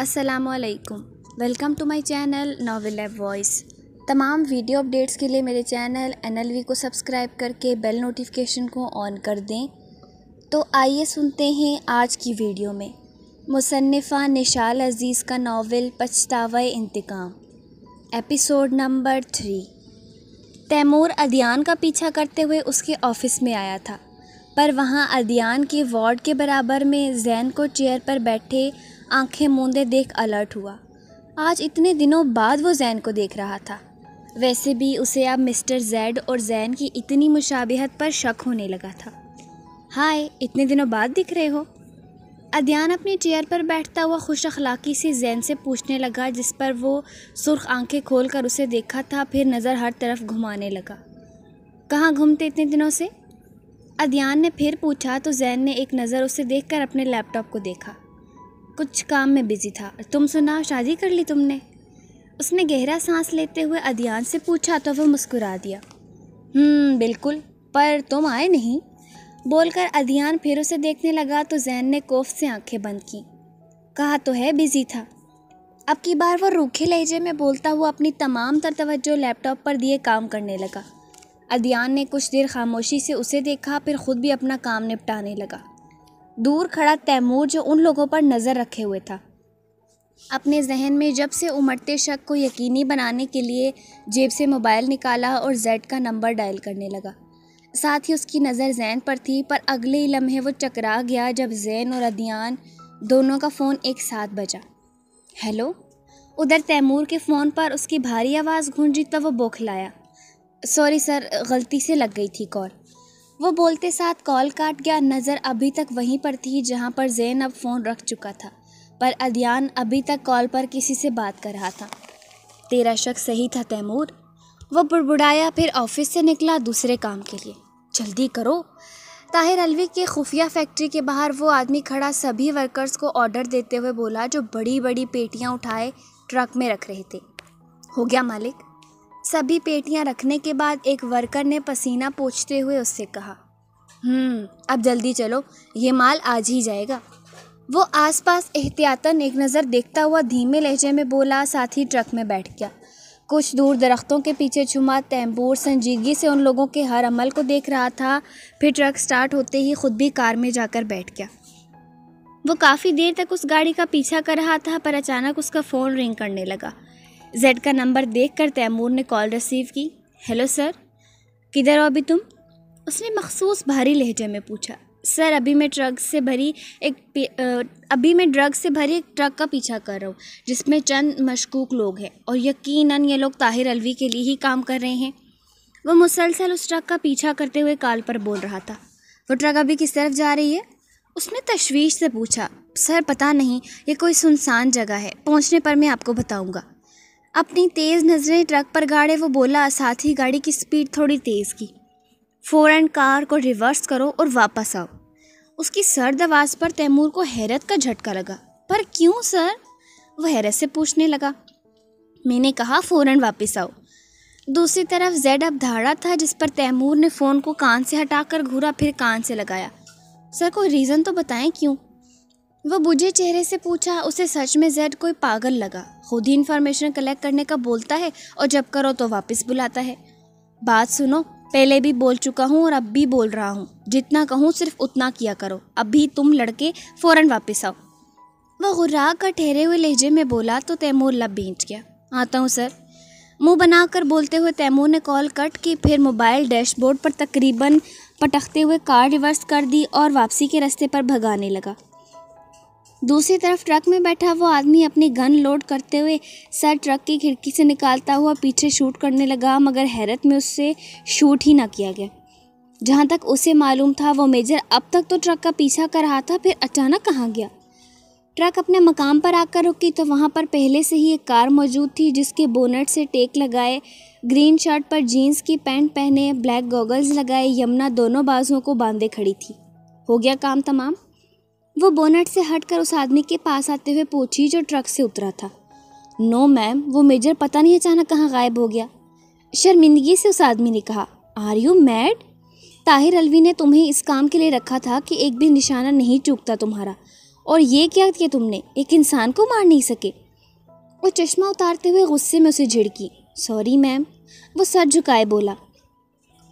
असलकुम welcome to my channel novel app voice तमाम video updates के लिए मेरे चैनल एनएलवी को सब्सक्राइब करके बेल नोटिफिकेशन को ऑन कर दें। तो आइए सुनते हैं आज की वीडियो में। मुसन्फ़ा निशाल अज़ीज़ का नावल पछतावा इंतकाम। Episode number three Taimur Adiyan का पीछा करते हुए उसके ऑफ़िस में आया था। पर वहाँ अदियान के वार्ड के बराबर में जैन को चेयर पर बैठे आँखें मूंदे देख अलर्ट हुआ। आज इतने दिनों बाद वो जैन को देख रहा था। वैसे भी उसे अब मिस्टर जैड और जैन की इतनी मुशाबहत पर शक होने लगा था। हाय, इतने दिनों बाद दिख रहे हो? अध्यान अपनी चेयर पर बैठता हुआ खुश अखलाक़ी से जैन से पूछने लगा, जिस पर वो सुर्ख आँखें खोल कर उसे देखा था, फिर नज़र हर तरफ़ घुमाने लगा। कहाँ घूमते इतने दिनों से? अध्यान ने फिर पूछा तो जैन ने एक नज़र उसे देखकर अपने लैपटॉप को देखा। कुछ काम में बिज़ी था। तुम सुना, शादी कर ली तुमने? उसने गहरा सांस लेते हुए अदियान से पूछा तो वह मुस्कुरा दिया। हम्म बिल्कुल, पर तुम आए नहीं। बोलकर अदियान फिर उसे देखने लगा तो जैन ने कोफ से आँखें बंद की। कहा तो है, बिज़ी था। अब की बार वो रूखे लहजे में बोलता हुआ अपनी तमाम तर तवज्जो लैपटॉप पर दिए काम करने लगा। अदियान ने कुछ देर खामोशी से उसे देखा, फिर खुद भी अपना काम निपटाने लगा। दूर खड़ा तैमूर जो उन लोगों पर नज़र रखे हुए था। अपने जहन में जब से उमड़ते शक को यकीनी बनाने के लिए जेब से मोबाइल निकाला और जेड का नंबर डायल करने लगा। साथ ही उसकी नज़र जैन पर थी, पर अगले ही लम्हे वो चकरा गया जब जैन और अदियान दोनों का फ़ोन एक साथ बजा। हेलो? उधर तैमूर के फ़ोन पर उसकी भारी आवाज़ गूंजी तो वो बौखलाया। सॉरी सर, गलती से लग गई थी कॉल। वो बोलते साथ कॉल काट गया, नज़र अभी तक वहीं पर थी जहाँ पर जैन अब फ़ोन रख चुका था। पर अदियान अभी तक कॉल पर किसी से बात कर रहा था। तेरा शक सही था तैमूर। वो बुड़बुड़ाया, फिर ऑफ़िस से निकला दूसरे काम के लिए। जल्दी करो। ताहिर अलवी के खुफिया फैक्ट्री के बाहर वो आदमी खड़ा सभी वर्कर्स को ऑर्डर देते हुए बोला, जो बड़ी बड़ी पेटियाँ उठाए ट्रक में रख रहे थे। हो गया मालिक। सभी पेटियाँ रखने के बाद एक वर्कर ने पसीना पोछते हुए उससे कहा हम्म अब जल्दी चलो, ये माल आज ही जाएगा। वो आसपास एहतियातन एक नज़र देखता हुआ धीमे लहजे में बोला, साथ ही ट्रक में बैठ गया। कुछ दूर दरख्तों के पीछे छुमा तैम्बूर संजीदगी से उन लोगों के हर अमल को देख रहा था, फिर ट्रक स्टार्ट होते ही खुद भी कार में जाकर बैठ गया। वो काफ़ी देर तक उस गाड़ी का पीछा कर रहा था, पर अचानक उसका फ़ोन रिंग करने लगा। जेड का नंबर देखकर तैमूर ने कॉल रिसीव की। हेलो सर किधर हो अभी तुम? उसने मखसूस भारी लहजे में पूछा। सर अभी मैं ट्रक से भरी एक अभी मैं ड्रग से भरी एक ट्रक का पीछा कर रहा हूँ, जिसमें चंद मशकूक लोग हैं और यकीनन ये लोग ताहिर अलवी के लिए ही काम कर रहे हैं। वो मुसलसल उस ट्रक का पीछा करते हुए काल पर बोल रहा था। वो ट्रक अभी किस तरफ़ जा रही है? उसने तशवीश से पूछा। सर पता नहीं, ये कोई सुनसान जगह है। पहुँचने पर मैं आपको बताऊँगा। अपनी तेज़ नज़रें ट्रक पर गाड़े, वो बोला, साथ ही गाड़ी की स्पीड थोड़ी तेज़ की। फ़ौरन कार को रिवर्स करो और वापस आओ। उसकी सर्द आवाज़ पर तैमूर को हैरत का झटका लगा। पर क्यों, सर? वह हैरत से पूछने लगा। मैंने कहा फ़ौरन वापस आओ। दूसरी तरफ़ जेड अब धाड़ा था, जिस पर तैमूर ने फ़ोन को कान से हटाकर घूरा, फिर कान से लगाया। सर, कोई रीज़न तो बताएँ क्यों? वह बुझे चेहरे से पूछा, उसे सच में जेड कोई पागल लगा? खुद ही इन्फॉर्मेशन कलेक्ट करने का बोलता है और जब करो तो वापस बुलाता है। बात सुनो, पहले भी बोल चुका हूँ और अब भी बोल रहा हूँ। जितना कहूँ सिर्फ़ उतना किया करो। अभी तुम लड़के फ़ौरन वापस आओ। वह गुर्रा कर ठहरे हुए लहजे में बोला तो तैमूर लब भींच गया। आता हूँ, सर। मुँह बनाकर बोलते हुए तैमूर ने कॉल कट की, फिर मोबाइल डैशबोर्ड पर तकरीबन पटकते हुए कार रिवर्स कर दी और वापसी के रास्ते पर भगाने लगा। दूसरी तरफ़ ट्रक में बैठा वो आदमी अपनी गन लोड करते हुए सर ट्रक की खिड़की से निकालता हुआ पीछे शूट करने लगा, मगर हैरत में उससे शूट ही ना किया गया। जहाँ तक उसे मालूम था, वो मेजर अब तक तो ट्रक का पीछा कर रहा था, फिर अचानक कहाँ गया? ट्रक अपने मकाम पर आकर रुकी तो वहाँ पर पहले से ही एक कार मौजूद थी, जिसके बोनट से टेक लगाए, ग्रीन शर्ट पर जीन्स की पैंट पहने, ब्लैक गॉगल्स लगाए, यमुना दोनों बाजुओं को बांधे खड़ी थी। हो गया काम तमाम? वो बोनट से हटकर उस आदमी के पास आते हुए पूछी जो ट्रक से उतरा था। नो, मैम, वो मेजर पता नहीं अचानक कहाँ गायब हो गया। शर्मिंदगी से उस आदमी ने कहा, are you mad? Tahir Alvi ने तुम्हें इस काम के लिए रखा था कि एक भी निशाना नहीं चूकता तुम्हारा। और ये क्या किया तुमने? एक इंसान को मार नहीं सके? वो चश्मा उतारते हुए गुस्से में उसे झिड़की। सॉरी, मैम, वो सर झुकाए बोला।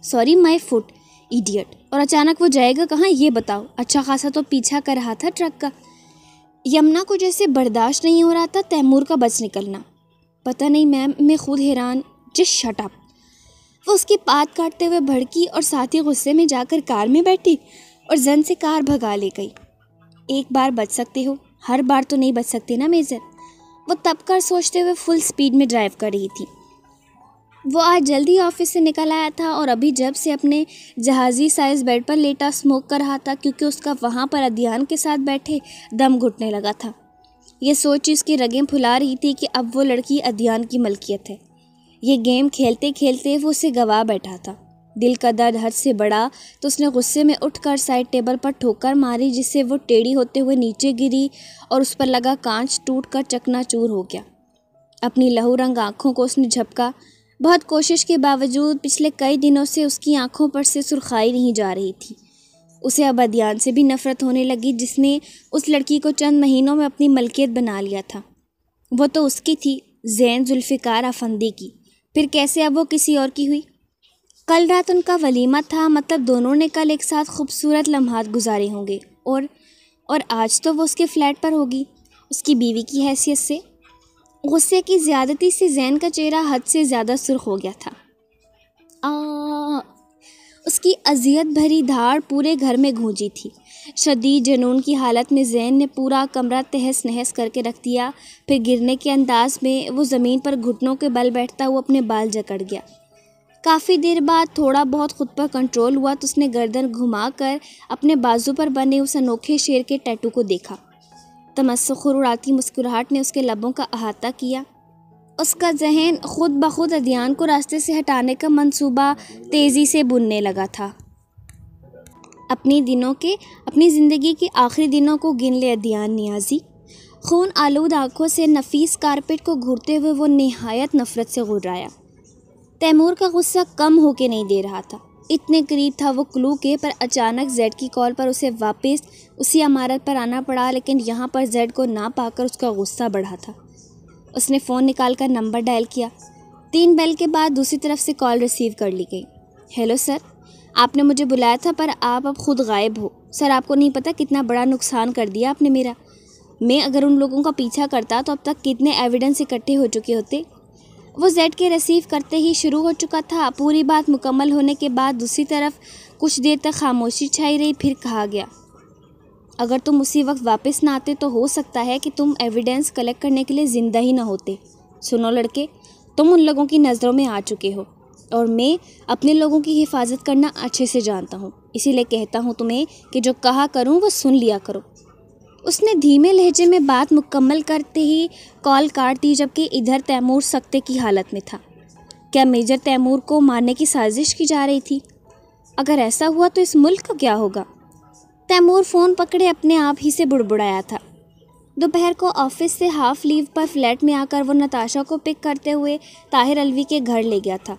Sorry my foot, idiot. और अचानक वो जाएगा कहाँ? ये बताओ। अच्छा खासा तो पीछा कर रहा था ट्रक का। यमुना को जैसे बर्दाश्त नहीं हो रहा था, तैमूर का बच निकलना। पता नहीं मैम, मैं खुद हैरान जिस शटअप वो उसकी पात काटते हुए भड़की और साथ ही गुस्से में जाकर कार में बैठी और जन से कार भगा ले गई। एक बार बच सकते हो। हर बार तो नहीं बच सकते ना मेजर। वो तब कर सोचते हुए फुल स्पीड में ड्राइव कर रही थी। वो आज जल्दी ऑफ़िस से निकल आया था और अभी जब से अपने जहाज़ी साइज़ बेड पर लेटा स्मोक कर रहा था क्योंकि उसका वहाँ पर अध्ययन के साथ बैठे दम घुटने लगा था। ये सोच उसकी रगें फुला रही थी कि अब वो लड़की अध्ययन की मलकियत है। ये गेम खेलते खेलते वो उसे गवा बैठा था। दिल का दर्द हद से बड़ा तो उसने गुस्से में उठकर साइड टेबल पर ठोकर मारी, जिससे वो टेढ़ी होते हुए नीचे गिरी और उस पर लगा कांच टूट कर चकनाचूर हो गया। अपनी लहू रंग आँखों को उसने झपका बहुत कोशिश के बावजूद पिछले कई दिनों से उसकी आँखों पर से सुरखाई नहीं जा रही थी। उसे अब अदियान से भी नफ़रत होने लगी, जिसने उस लड़की को चंद महीनों में अपनी मलकियत बना लिया था। वो तो उसकी थी, जैन जुल्फ़िकार अफंदी की। फिर कैसे अब वो किसी और की हुई? कल रात उनका वलीमा था मतलब दोनों ने कल एक साथ खूबसूरत लम्हात गुजारे होंगे। और और आज तो वो उसके फ्लैट पर होगी, उसकी बीवी की हैसियत से। गुस्से की ज़्यादती से जैन का चेहरा हद से ज़्यादा सुर्ख हो गया था। आ, उसकी अजियत भरी धाड़ पूरे घर में गूंजी थी। शदीद जनून की हालत में जैन ने पूरा कमरा तहस नहस करके रख दिया। फिर गिरने के अंदाज में वो ज़मीन पर घुटनों के बल बैठता हुआ अपने बाल जकड़ गया। काफ़ी देर बाद थोड़ा बहुत खुद पर कंट्रोल हुआ तो उसने गर्दन घुमाकर अपने बाजू पर बने उस अनोखे शेर के टैटू को देखा। तमस्खुर उड़ाती मुस्कुराहट ने उसके लबों का अहाता किया। उसका जहन खुद ब खुद अदियान को रास्ते से हटाने का मंसूबा तेज़ी से बुनने लगा था। अपनी दिनों के, अपनी ज़िंदगी के आखिरी दिनों को गिन ले अदियान नियाजी। खून आलूद आँखों से नफीस कारपेट को घूरते हुए वो नहायत नफ़रत से गुर्राया तैमूर का गुस्सा कम होके नहीं दे रहा था। इतने करीब था वो क्लू के, पर अचानक जेड की कॉल पर उसे वापस, उसी इमारत पर आना पड़ा, लेकिन यहाँ पर जेड को ना पाकर उसका गुस्सा बढ़ा था। उसने फ़ोन निकाल कर नंबर डायल किया। तीन बेल के बाद दूसरी तरफ़ से कॉल रिसीव कर ली गई। हेलो सर आपने मुझे बुलाया था, पर आप अब खुद गायब हो। सर आपको नहीं पता कितना बड़ा नुकसान कर दिया आपने मेरा। मैं अगर उन लोगों का पीछा करता तो अब तक कितने एविडेंस इकट्ठे हो चुके होते। वो जेड के रिसीव करते ही शुरू हो चुका था। पूरी बात मुकम्मल होने के बाद दूसरी तरफ़ कुछ देर तक खामोशी छाई रही, फिर कहा गया, अगर तुम उसी वक्त वापस ना आते तो हो सकता है कि तुम एविडेंस कलेक्ट करने के लिए ज़िंदा ही ना होते। सुनो लड़के, तुम उन लोगों की नज़रों में आ चुके हो और मैं अपने लोगों की हिफाजत करना अच्छे से जानता हूँ। इसीलिए कहता हूँ तुम्हें कि जो कहा करूँ वो सुन लिया करो। उसने धीमे लहजे में बात मुकम्मल करते ही कॉल काट दी, जबकि इधर तैमूर सख्ते की हालत में था। क्या मेजर तैमूर को मारने की साजिश की जा रही थी? अगर ऐसा हुआ तो इस मुल्क का क्या होगा? तैमूर फ़ोन पकड़े अपने आप ही से बुड़बुड़ाया था। दोपहर को ऑफ़िस से हाफ़ लीव पर फ्लैट में आकर वो नताशा को पिक करते हुए ताहिर अलवी के घर ले गया था।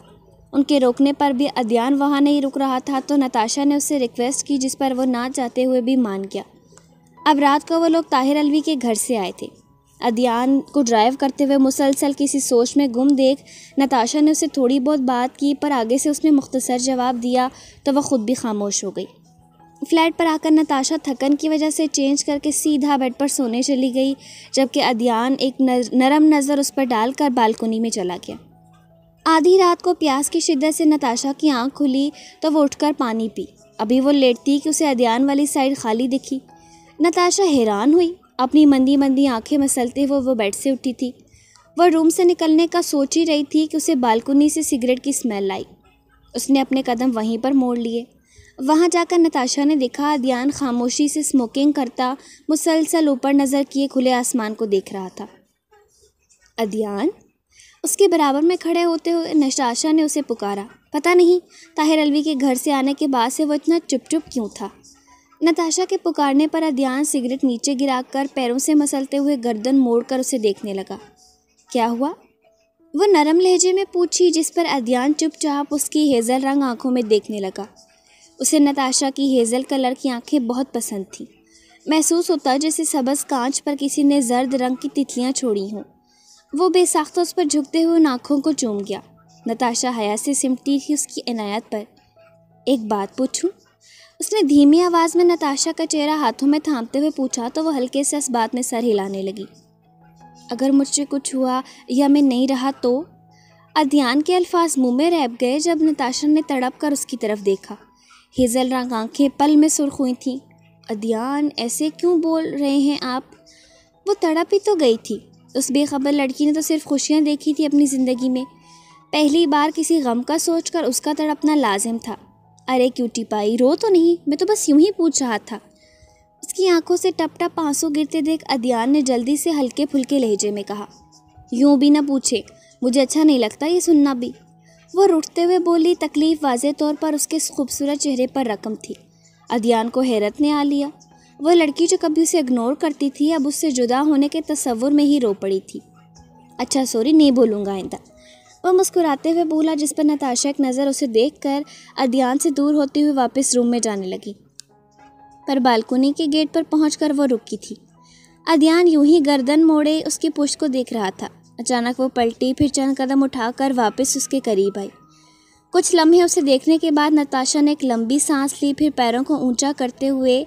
उनके रोकने पर भी अध्ययन वहाँ नहीं रुक रहा था तो नताशा ने उससे रिक्वेस्ट की, जिस पर वो ना चाहते हुए भी मान गया। अब रात को वो लोग ताहिर अलवी के घर से आए थे। अदियान को ड्राइव करते हुए मुसलसल किसी सोच में गुम देख नताशा ने उसे थोड़ी बहुत बात की, पर आगे से उसने मुख्तसर जवाब दिया तो वह ख़ुद भी खामोश हो गई। फ्लैट पर आकर नताशा थकन की वजह से चेंज करके सीधा बेड पर सोने चली गई, जबकि अदियान एक नरम नज़र उस पर डालकर बालकोनी में चला गया। आधी रात को प्यास की शिद्दत से नताशा की आँख खुली तो वो उठकर पानी पी। अभी वो लेटती कि उसे अदियान वाली साइड खाली दिखी। नताशा हैरान हुई। अपनी मंदी मंदी आँखें मसलते हुए वो बेड से उठी थी। वह रूम से निकलने का सोच ही रही थी कि उसे बालकनी से सिगरेट की स्मेल आई। उसने अपने कदम वहीं पर मोड़ लिए। वहाँ जाकर नताशा ने देखा अदियान खामोशी से स्मोकिंग करता, मुसलसल ऊपर नज़र किए खुले आसमान को देख रहा था। अदियान उसके बराबर में खड़े होते हुए नताशा ने उसे पुकारा। पता नहीं, ताहिर अलवी के घर से आने के बाद से वो इतना चुप चुप क्यों था? नताशा के पुकारने पर अध्यान सिगरेट नीचे गिराकर पैरों से मसलते हुए गर्दन मोड़कर उसे देखने लगा। क्या हुआ? वो नरम लहजे में पूछी, जिस पर अध्यान चुपचाप उसकी हेज़ल रंग आँखों में देखने लगा। उसे नताशा की हेज़ल कलर की आँखें बहुत पसंद थीं। महसूस होता जैसे सबस कांच पर किसी ने जर्द रंग की तितलियाँ छोड़ी हों। वो बेसाख्ता उस पर झुकते हुए उन आँखों को चूम गया। नताशा हया से सिमटी थी उसकी इनायत पर। एक बात पूछूँ? उसने धीमी आवाज़ में नताशा का चेहरा हाथों में थामते हुए पूछा तो वो हल्के से इस बात में सर हिलाने लगी। अगर मुझसे कुछ हुआ या मैं नहीं रहा तो? अध्ययन के अल्फाज मुँह में रह गए जब नताशा ने तड़प कर उसकी तरफ़ देखा। हेजल रंग आँखें पल में सुर्ख हुई थीं। अध्ययन ऐसे क्यों बोल रहे हैं आप? वो तड़प ही तो गई थी। उस बेखबर लड़की ने तो सिर्फ़ खुशियाँ देखी थी अपनी ज़िंदगी में। पहली बार किसी गम का सोचकर उसका तड़पना लाजिम था। अरे, क्यूटी पाई, रो तो नहीं। मैं तो बस यूँ ही पूछ रहा था। उसकी आँखों से टप टप आँसू गिरते देख अदियान ने जल्दी से हल्के फुल्के लहजे में कहा, यूँ भी ना पूछे। मुझे अच्छा नहीं लगता ये सुनना भी। वो रुठते हुए बोली, तकलीफ़ वाज तौर पर उसके खूबसूरत चेहरे पर रकम थी। अदियान को हैरत ने आ लिया। वह लड़की जो कभी उसे इग्नोर करती थी, अब उससे जुदा होने के तस्वुर में ही रो पड़ी थी। अच्छा सॉरी नहीं बोलूँगा आइंदा। वह मुस्कुराते हुए बोला, जिस पर नताशा एक नज़र उसे देखकर अदियान से दूर होते हुए वापस रूम में जाने लगी। पर बालकोनी के गेट पर पहुंचकर वो रुकी थी। अदियान यूँ ही गर्दन मोड़े उसकी पुष्ट को देख रहा था। अचानक वो पलटी, फिर चंद कदम उठाकर वापस उसके करीब आई। कुछ लम्हे उसे देखने के बाद नताशा ने एक लंबी सांस ली, फिर पैरों को ऊँचा करते हुए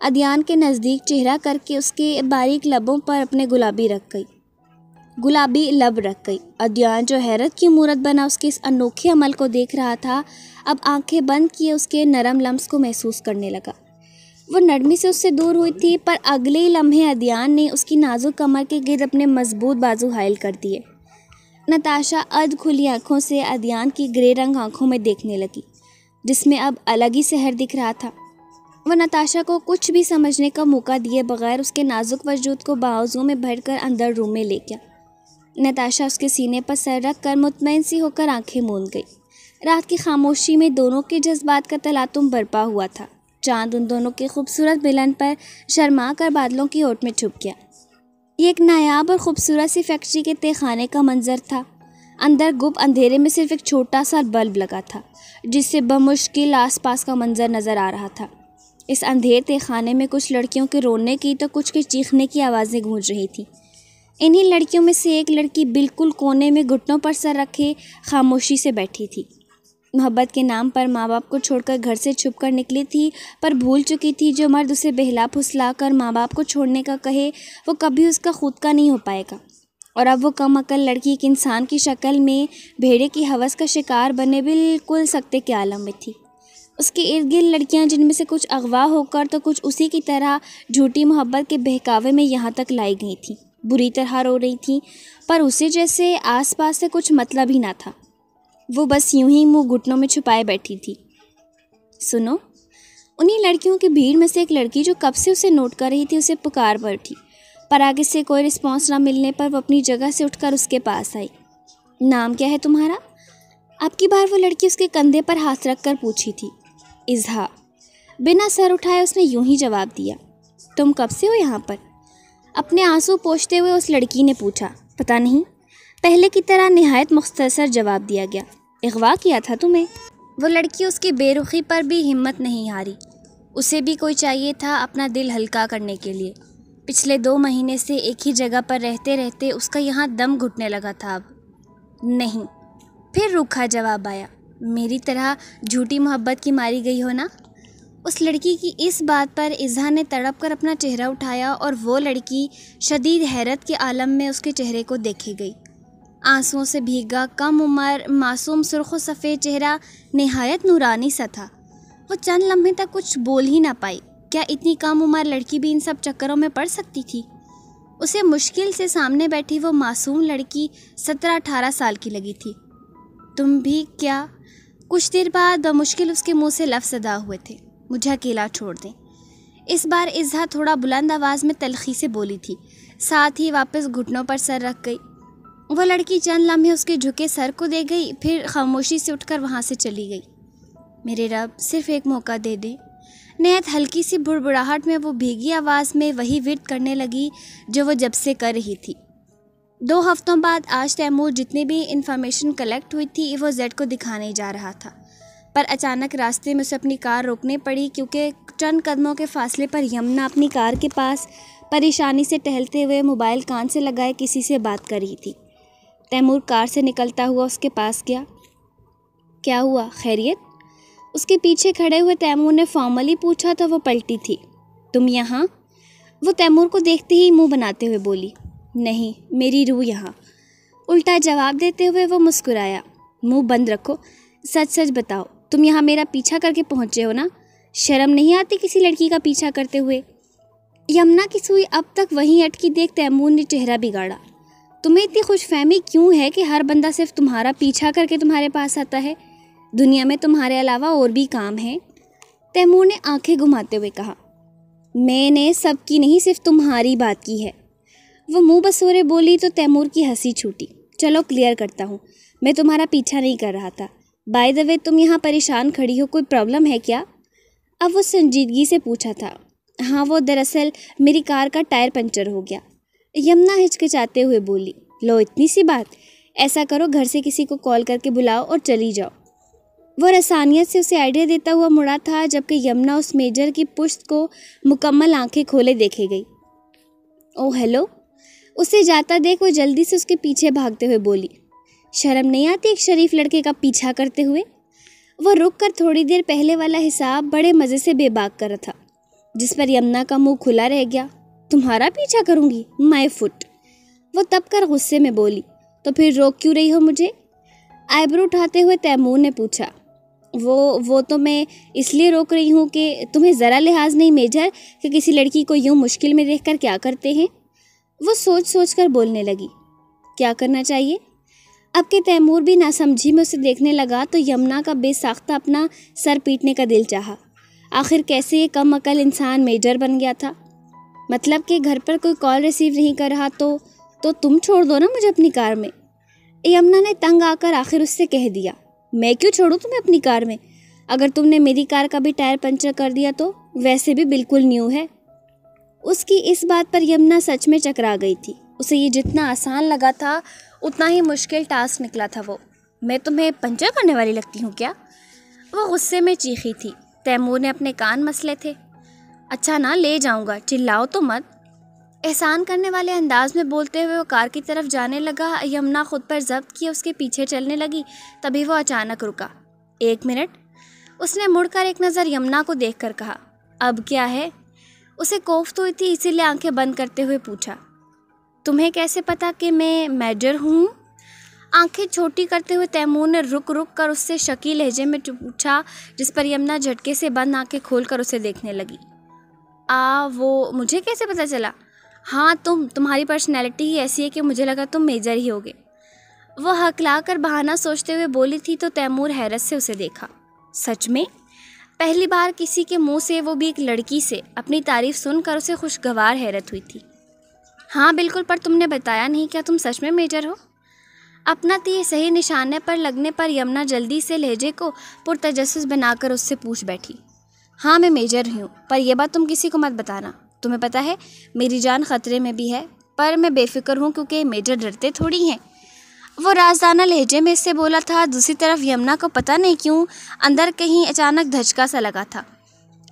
अदियान के नज़दीक चेहरा करके उसके बारीक लबों पर अपने गुलाबी रख गई। गुलाबी लब रख गई। अदियान जो हैरत की मूरत बना उसके इस अनोखे अमल को देख रहा था, अब आँखें बंद किए उसके नरम लम्स को महसूस करने लगा। वो नरमी से उससे दूर हुई थी, पर अगले ही लम्हे अदियान ने उसकी नाजुक कमर के गिर्द अपने मज़बूत बाजू हायल कर दिए। नताशा अध खुली आँखों से अदियान की ग्रे रंग आँखों में देखने लगी, जिसमें अब अलग ही शहर दिख रहा था। वह नताशा को कुछ भी समझने का मौका दिए बगैर उसके नाजुक वजूद को बावजू में भरकर अंदर रूम में ले गया। नताशा उसके सीने पर सर रख कर मुतमिन सी होकर आँखें मूंद गई। रात की खामोशी में दोनों के जज्बात का तलातुम बरपा हुआ था। चाँद उन दोनों के खूबसूरत मिलन पर शर्मा कर बादलों की ओट में छुप गया। ये एक नायाब और ख़ूबसूरत सी फैक्ट्री के तहखाने का मंजर था। अंदर गुप अंधेरे में सिर्फ़ एक छोटा सा बल्ब लगा था, जिससे बमुश्किल आसपास का मंजर नज़र आ रहा था। इस अंधेर तहखाने में कुछ लड़कियों के रोने की तो कुछ के चीखने की आवाज़ें गूंज रही थीं। इन्हीं लड़कियों में से एक लड़की बिल्कुल कोने में घुटनों पर सर रखे, खामोशी से बैठी थी। मोहब्बत के नाम पर माँ बाप को छोड़कर घर से छुप कर निकली थी, पर भूल चुकी थी जो मर्द उसे बहला फुसला कर माँ बाप को छोड़ने का कहे, वो कभी उसका खुद का नहीं हो पाएगा। और अब वो कम अकल लड़की एक इंसान की शक्ल में भेड़े की हवस का शिकार बने बिल्कुल सकते के आलम में थी। उसके इर्द गिर्द लड़कियाँ जिनमें से कुछ अगवा होकर तो कुछ उसी की तरह झूठी मोहब्बत के बहकावे में यहाँ तक लाई गई थी। बुरी तरह रो रही थी, पर उसे जैसे आसपास से कुछ मतलब ही ना था। वो बस यूँ ही मुँह घुटनों में छुपाए बैठी थी। सुनो, उन्हीं लड़कियों की भीड़ में से एक लड़की जो कब से उसे नोट कर रही थी, उसे पुकार बैठी पर आगे से कोई रिस्पॉन्स ना मिलने पर वो अपनी जगह से उठकर उसके पास आई। नाम क्या है तुम्हारा? आपकी बार वो लड़की उसके कंधे पर हाथ रख कर पूछी थी। इजहा बिना सर उठाए उसने यूँ ही जवाब दिया, तुम कब से हो यहाँ पर? अपने आँसू पोछते हुए उस लड़की ने पूछा, पता नहीं? पहले की तरह नहायत मुख्तसर जवाब दिया गया। अगवा किया था तुम्हें? वो लड़की उसकी बेरुखी पर भी हिम्मत नहीं हारी। उसे भी कोई चाहिए था अपना दिल हल्का करने के लिए। पिछले दो महीने से एक ही जगह पर रहते रहते उसका यहाँ दम घुटने लगा था अब। नहीं। फिर रूखा जवाब आया, मेरी तरह झूठी मोहब्बत की मारी गई हो ना? उस लड़की की इस बात पर इजहा ने तड़प कर अपना चेहरा उठाया और वो लड़की शदीद हैरत के आलम में उसके चेहरे को देखे गई। आंसुओं से भीगा, कम उम्र, मासूम, सुर्ख सफ़ेद चेहरा, नहायत नूरानी सा था। वो चंद लम्हे तक कुछ बोल ही ना पाई। क्या इतनी कम उम्र लड़की भी इन सब चक्करों में पड़ सकती थी? उसे मुश्किल से सामने बैठी वो मासूम लड़की सत्रह अठारह साल की लगी थी। तुम भी क्या? कुछ देर बाद मुश्किल उसके मुँह से लफ्ज़ अदा हुए थे। मुझे अकेला छोड़ दें। इस बार इजहा थोड़ा बुलंद आवाज़ में तलखी से बोली थी। साथ ही वापस घुटनों पर सर रख गई। वह लड़की चंद लम्हे उसके झुके सर को दे गई, फिर खामोशी से उठकर वहाँ से चली गई। मेरे रब, सिर्फ़ एक मौका दे दे। नहत हल्की सी बुड़बुड़ाहट में वो भीगी आवाज़ में वही विरत करने लगी, जो वो जब से कर रही थी। दो हफ्तों बाद आज तैमूर जितनी भी इंफॉर्मेशन कलेक्ट हुई थी, वो जेड को दिखाने जा रहा था। पर अचानक रास्ते में उसे अपनी कार रोकनी पड़ी क्योंकि चंद कदमों के फासले पर यमुना अपनी कार के पास परेशानी से टहलते हुए मोबाइल कान से लगाए किसी से बात कर रही थी। तैमूर कार से निकलता हुआ उसके पास गया। क्या हुआ? खैरियत? उसके पीछे खड़े हुए तैमूर ने फॉर्मली पूछा तो वो पलटी थी। तुम यहाँ? वो तैमूर को देखते ही मुँह बनाते हुए बोली, नहीं, मेरी रूह यहाँ। उल्टा जवाब देते हुए वो मुस्कुराया। मुँह बंद रखो। सच सच बताओ तुम यहाँ मेरा पीछा करके पहुँचे हो ना? शर्म नहीं आती किसी लड़की का पीछा करते हुए? यमुना की सुई अब तक वहीं अटकी देख तैमूर ने चेहरा बिगाड़ा। तुम्हें इतनी खुशफहमी क्यों है कि हर बंदा सिर्फ़ तुम्हारा पीछा करके तुम्हारे पास आता है? दुनिया में तुम्हारे अलावा और भी काम है? तैमूर ने आँखें घुमाते हुए कहा, मैंने सबकी नहीं, सिर्फ़ तुम्हारी बात की है। वो मुँह बसोरे बोली तो तैमूर की हँसी छूटी। चलो क्लियर करता हूँ। मैं तुम्हारा पीछा नहीं कर रहा था। बाय द वे तुम यहाँ परेशान खड़ी हो, कोई प्रॉब्लम है क्या? अब वो संजीदगी से पूछा था। हाँ वो दरअसल मेरी कार का टायर पंचर हो गया। यमुना हिचकिचाते हुए बोली, लो, इतनी सी बात? ऐसा करो, घर से किसी को कॉल करके बुलाओ और चली जाओ। वो रसानियत से उसे आइडिया देता हुआ मुड़ा था, जबकि यमुना उस मेजर की पुश्त को मुकम्मल आँखें खोले देखे गई। ओ हेलो उसे जाता देख वो जल्दी से उसके पीछे भागते हुए बोली शर्म नहीं आती एक शरीफ लड़के का पीछा करते हुए? वो रुक कर थोड़ी देर पहले वाला हिसाब बड़े मज़े से बेबाक कर रहा था, जिस पर यमुना का मुँह खुला रह गया। तुम्हारा पीछा करूँगी माई फुट वो तब कर गुस्से में बोली तो फिर रोक क्यों रही हो मुझे? आईब्रो उठाते हुए तैमूर ने पूछा, वो वो तो मैं इसलिए रोक रही हूँ कि तुम्हें ज़रा लिहाज नहीं मेजर कि किसी लड़की को यूँ मुश्किल में देखकर क्या करते हैं? वो सोच सोच कर बोलने लगी, क्या करना चाहिए? अब के तैमूर भी नासमझी में उसे देखने लगा तो यमुना का बेसाख्ता अपना सर पीटने का दिल चाहा। आखिर कैसे ये कम अकल इंसान मेजर बन गया था? मतलब कि घर पर कोई कॉल रिसीव नहीं कर रहा तो तो तुम छोड़ दो ना मुझे अपनी कार में। यमुना ने तंग आकर आखिर उससे कह दिया, मैं क्यों छोड़ूं तुम्हें अपनी कार में? अगर तुमने मेरी कार का भी टायर पंचर कर दिया तो वैसे भी बिल्कुल न्यू है। उसकी इस बात पर यमुना सच में चकरा गई थी। उसे ये जितना आसान लगा था उतना ही मुश्किल टास्क निकला था वो। मैं तुम्हें पंचर करने वाली लगती हूँ क्या? वो गुस्से में चीखी थी। तैमूर ने अपने कान मसले थे। अच्छा ना, ले जाऊँगा, चिल्लाओ तो मत। एहसान करने वाले अंदाज में बोलते हुए वो कार की तरफ़ जाने लगा। यमुना खुद पर जब्त किए उसके पीछे चलने लगी। तभी वो अचानक रुका। एक मिनट। उसने मुड़कर एक नज़र यमुना को देखकर कहा, अब क्या है? उसे कोफ्त हुई थी, इसीलिए आँखें बंद करते हुए पूछा। तुम्हें कैसे पता कि मैं मेजर हूँ? आँखें छोटी करते हुए तैमूर ने रुक रुक कर उससे शकी लहजे में पूछा, जिस पर यमुना झटके से बंद आँखें खोलकर उसे देखने लगी। आ, वो मुझे कैसे पता चला? हाँ तुम, तुम्हारी पर्सनैलिटी ही ऐसी है कि मुझे लगा तुम मेजर ही होगे। वो हकला कर बहाना सोचते हुए बोली थी तो तैमूर हैरत से उसे देखा। सच में? पहली बार किसी के मुँह से, वो भी एक लड़की से, अपनी तारीफ़ सुनकर उसे खुशगवार हैरत हुई थी। हाँ बिल्कुल, पर तुमने बताया नहीं, क्या तुम सच में मेजर हो? अपना तीर सही निशाने पर लगने पर यमुना जल्दी से लहजे को पुरतजस बनाकर उससे पूछ बैठी। हाँ मैं मेजर हूँ, पर यह बात तुम किसी को मत बताना। तुम्हें पता है, मेरी जान ख़तरे में भी है, पर मैं बेफिक्र हूँ क्योंकि मेजर डरते थोड़ी हैं। वो राजदाना लहजे में इससे बोला था, दूसरी तरफ़ यमुना को पता नहीं क्यों, अंदर कहीं अचानक धचका सा लगा था।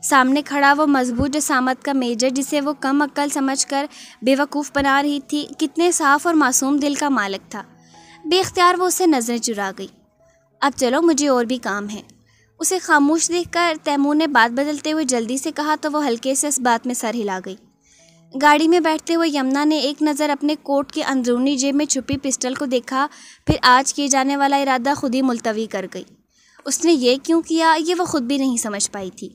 सामने खड़ा वो मज़बूत जसामत का मेजर, जिसे वो कम अक्ल समझकर बेवकूफ़ बना रही थी, कितने साफ़ और मासूम दिल का मालिक था। बेख्तियार वो उसे नज़रें चुरा गई। अब चलो, मुझे और भी काम है। उसे खामोश देखकर तैमूर ने बात बदलते हुए जल्दी से कहा तो वो हल्के से इस बात में सर हिला गई। गाड़ी में बैठते हुए यमुना ने एक नज़र अपने कोट के अंदरूनी जेब में छुपी पिस्टल को देखा, फिर आज किए जाने वाला इरादा खुद ही मुलतवी कर गई। उसने ये क्यों किया, ये वो खुद भी नहीं समझ पाई थी।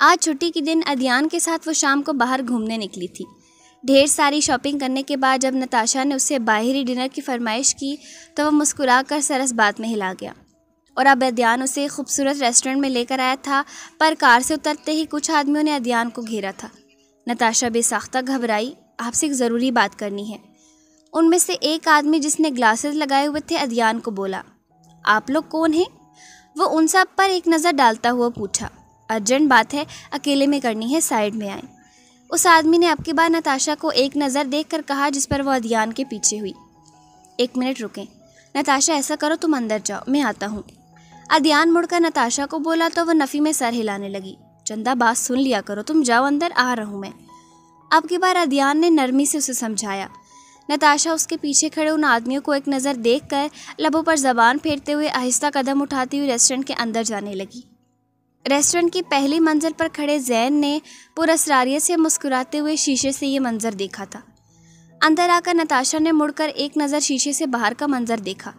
आज छुट्टी के दिन अदियान के साथ वो शाम को बाहर घूमने निकली थी। ढेर सारी शॉपिंग करने के बाद जब नताशा ने उससे बाहरी डिनर की फरमाइश की तो वह मुस्कुरा कर सरस बात में हिला गया। और अब अदियान उसे खूबसूरत रेस्टोरेंट में लेकर आया था, पर कार से उतरते ही कुछ आदमियों ने अदियान को घेरा था। नताशा बेसाख्ता घबराई, आपसे एक ज़रूरी बात करनी है। उनमें से एक आदमी जिसने ग्लासेस लगाए हुए थे, अदियान को बोला, आप लोग कौन हैं? वो उन सब पर एक नज़र डालता हुआ पूछा अर्जेंट बात है, अकेले में करनी है, साइड में आए। उस आदमी ने अब की बार नताशा को एक नज़र देख कर कहा, जिस पर वह अदियान के पीछे हुई। एक मिनट रुकें। नताशा, ऐसा करो, तुम अंदर जाओ, मैं आता हूँ। अदियान मुड़कर नताशा को बोला तो वह नफ़ी में सर हिलाने लगी। चंदा, बात सुन लिया करो, तुम जाओ अंदर, आ रहा हूँ मैं। अब की बार अदियान ने नरमी से उसे समझाया। नताशा उसके पीछे खड़े उन आदमियों को एक नज़र देख कर लबों पर जबान फेरते हुए आहिस्ता कदम उठाती हुई रेस्टोरेंट के अंदर जाने लगी। रेस्टोरेंट की पहली मंजिल पर खड़े जैन ने पुरस्रारियत से मुस्कुराते हुए शीशे से ये मंजर देखा था। अंदर आकर नताशा ने मुड़कर एक नज़र शीशे से बाहर का मंजर देखा।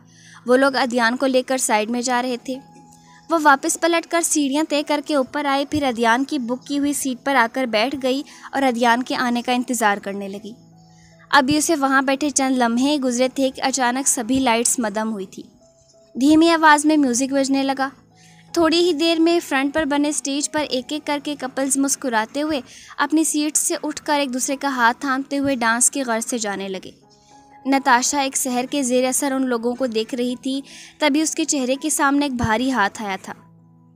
वो लोग अध्ययन को लेकर साइड में जा रहे थे। वह वापस पलट कर सीढ़ियाँ तय करके ऊपर आए, फिर अध्ययन की बुक की हुई सीट पर आकर बैठ गई और अध्ययन के आने का इंतज़ार करने लगी। अभी उसे वहाँ बैठे चंद लम्हे गुजरे थे कि अचानक सभी लाइट्स मदम हुई थी। धीमी आवाज़ में म्यूज़िक बजने लगा। थोड़ी ही देर में फ्रंट पर बने स्टेज पर एक एक करके कपल्स मुस्कुराते हुए अपनी सीट से उठकर एक दूसरे का हाथ थामते हुए डांस की गर्ज से जाने लगे। नताशा एक शहर के जेर असर उन लोगों को देख रही थी, तभी उसके चेहरे के सामने एक भारी हाथ आया था।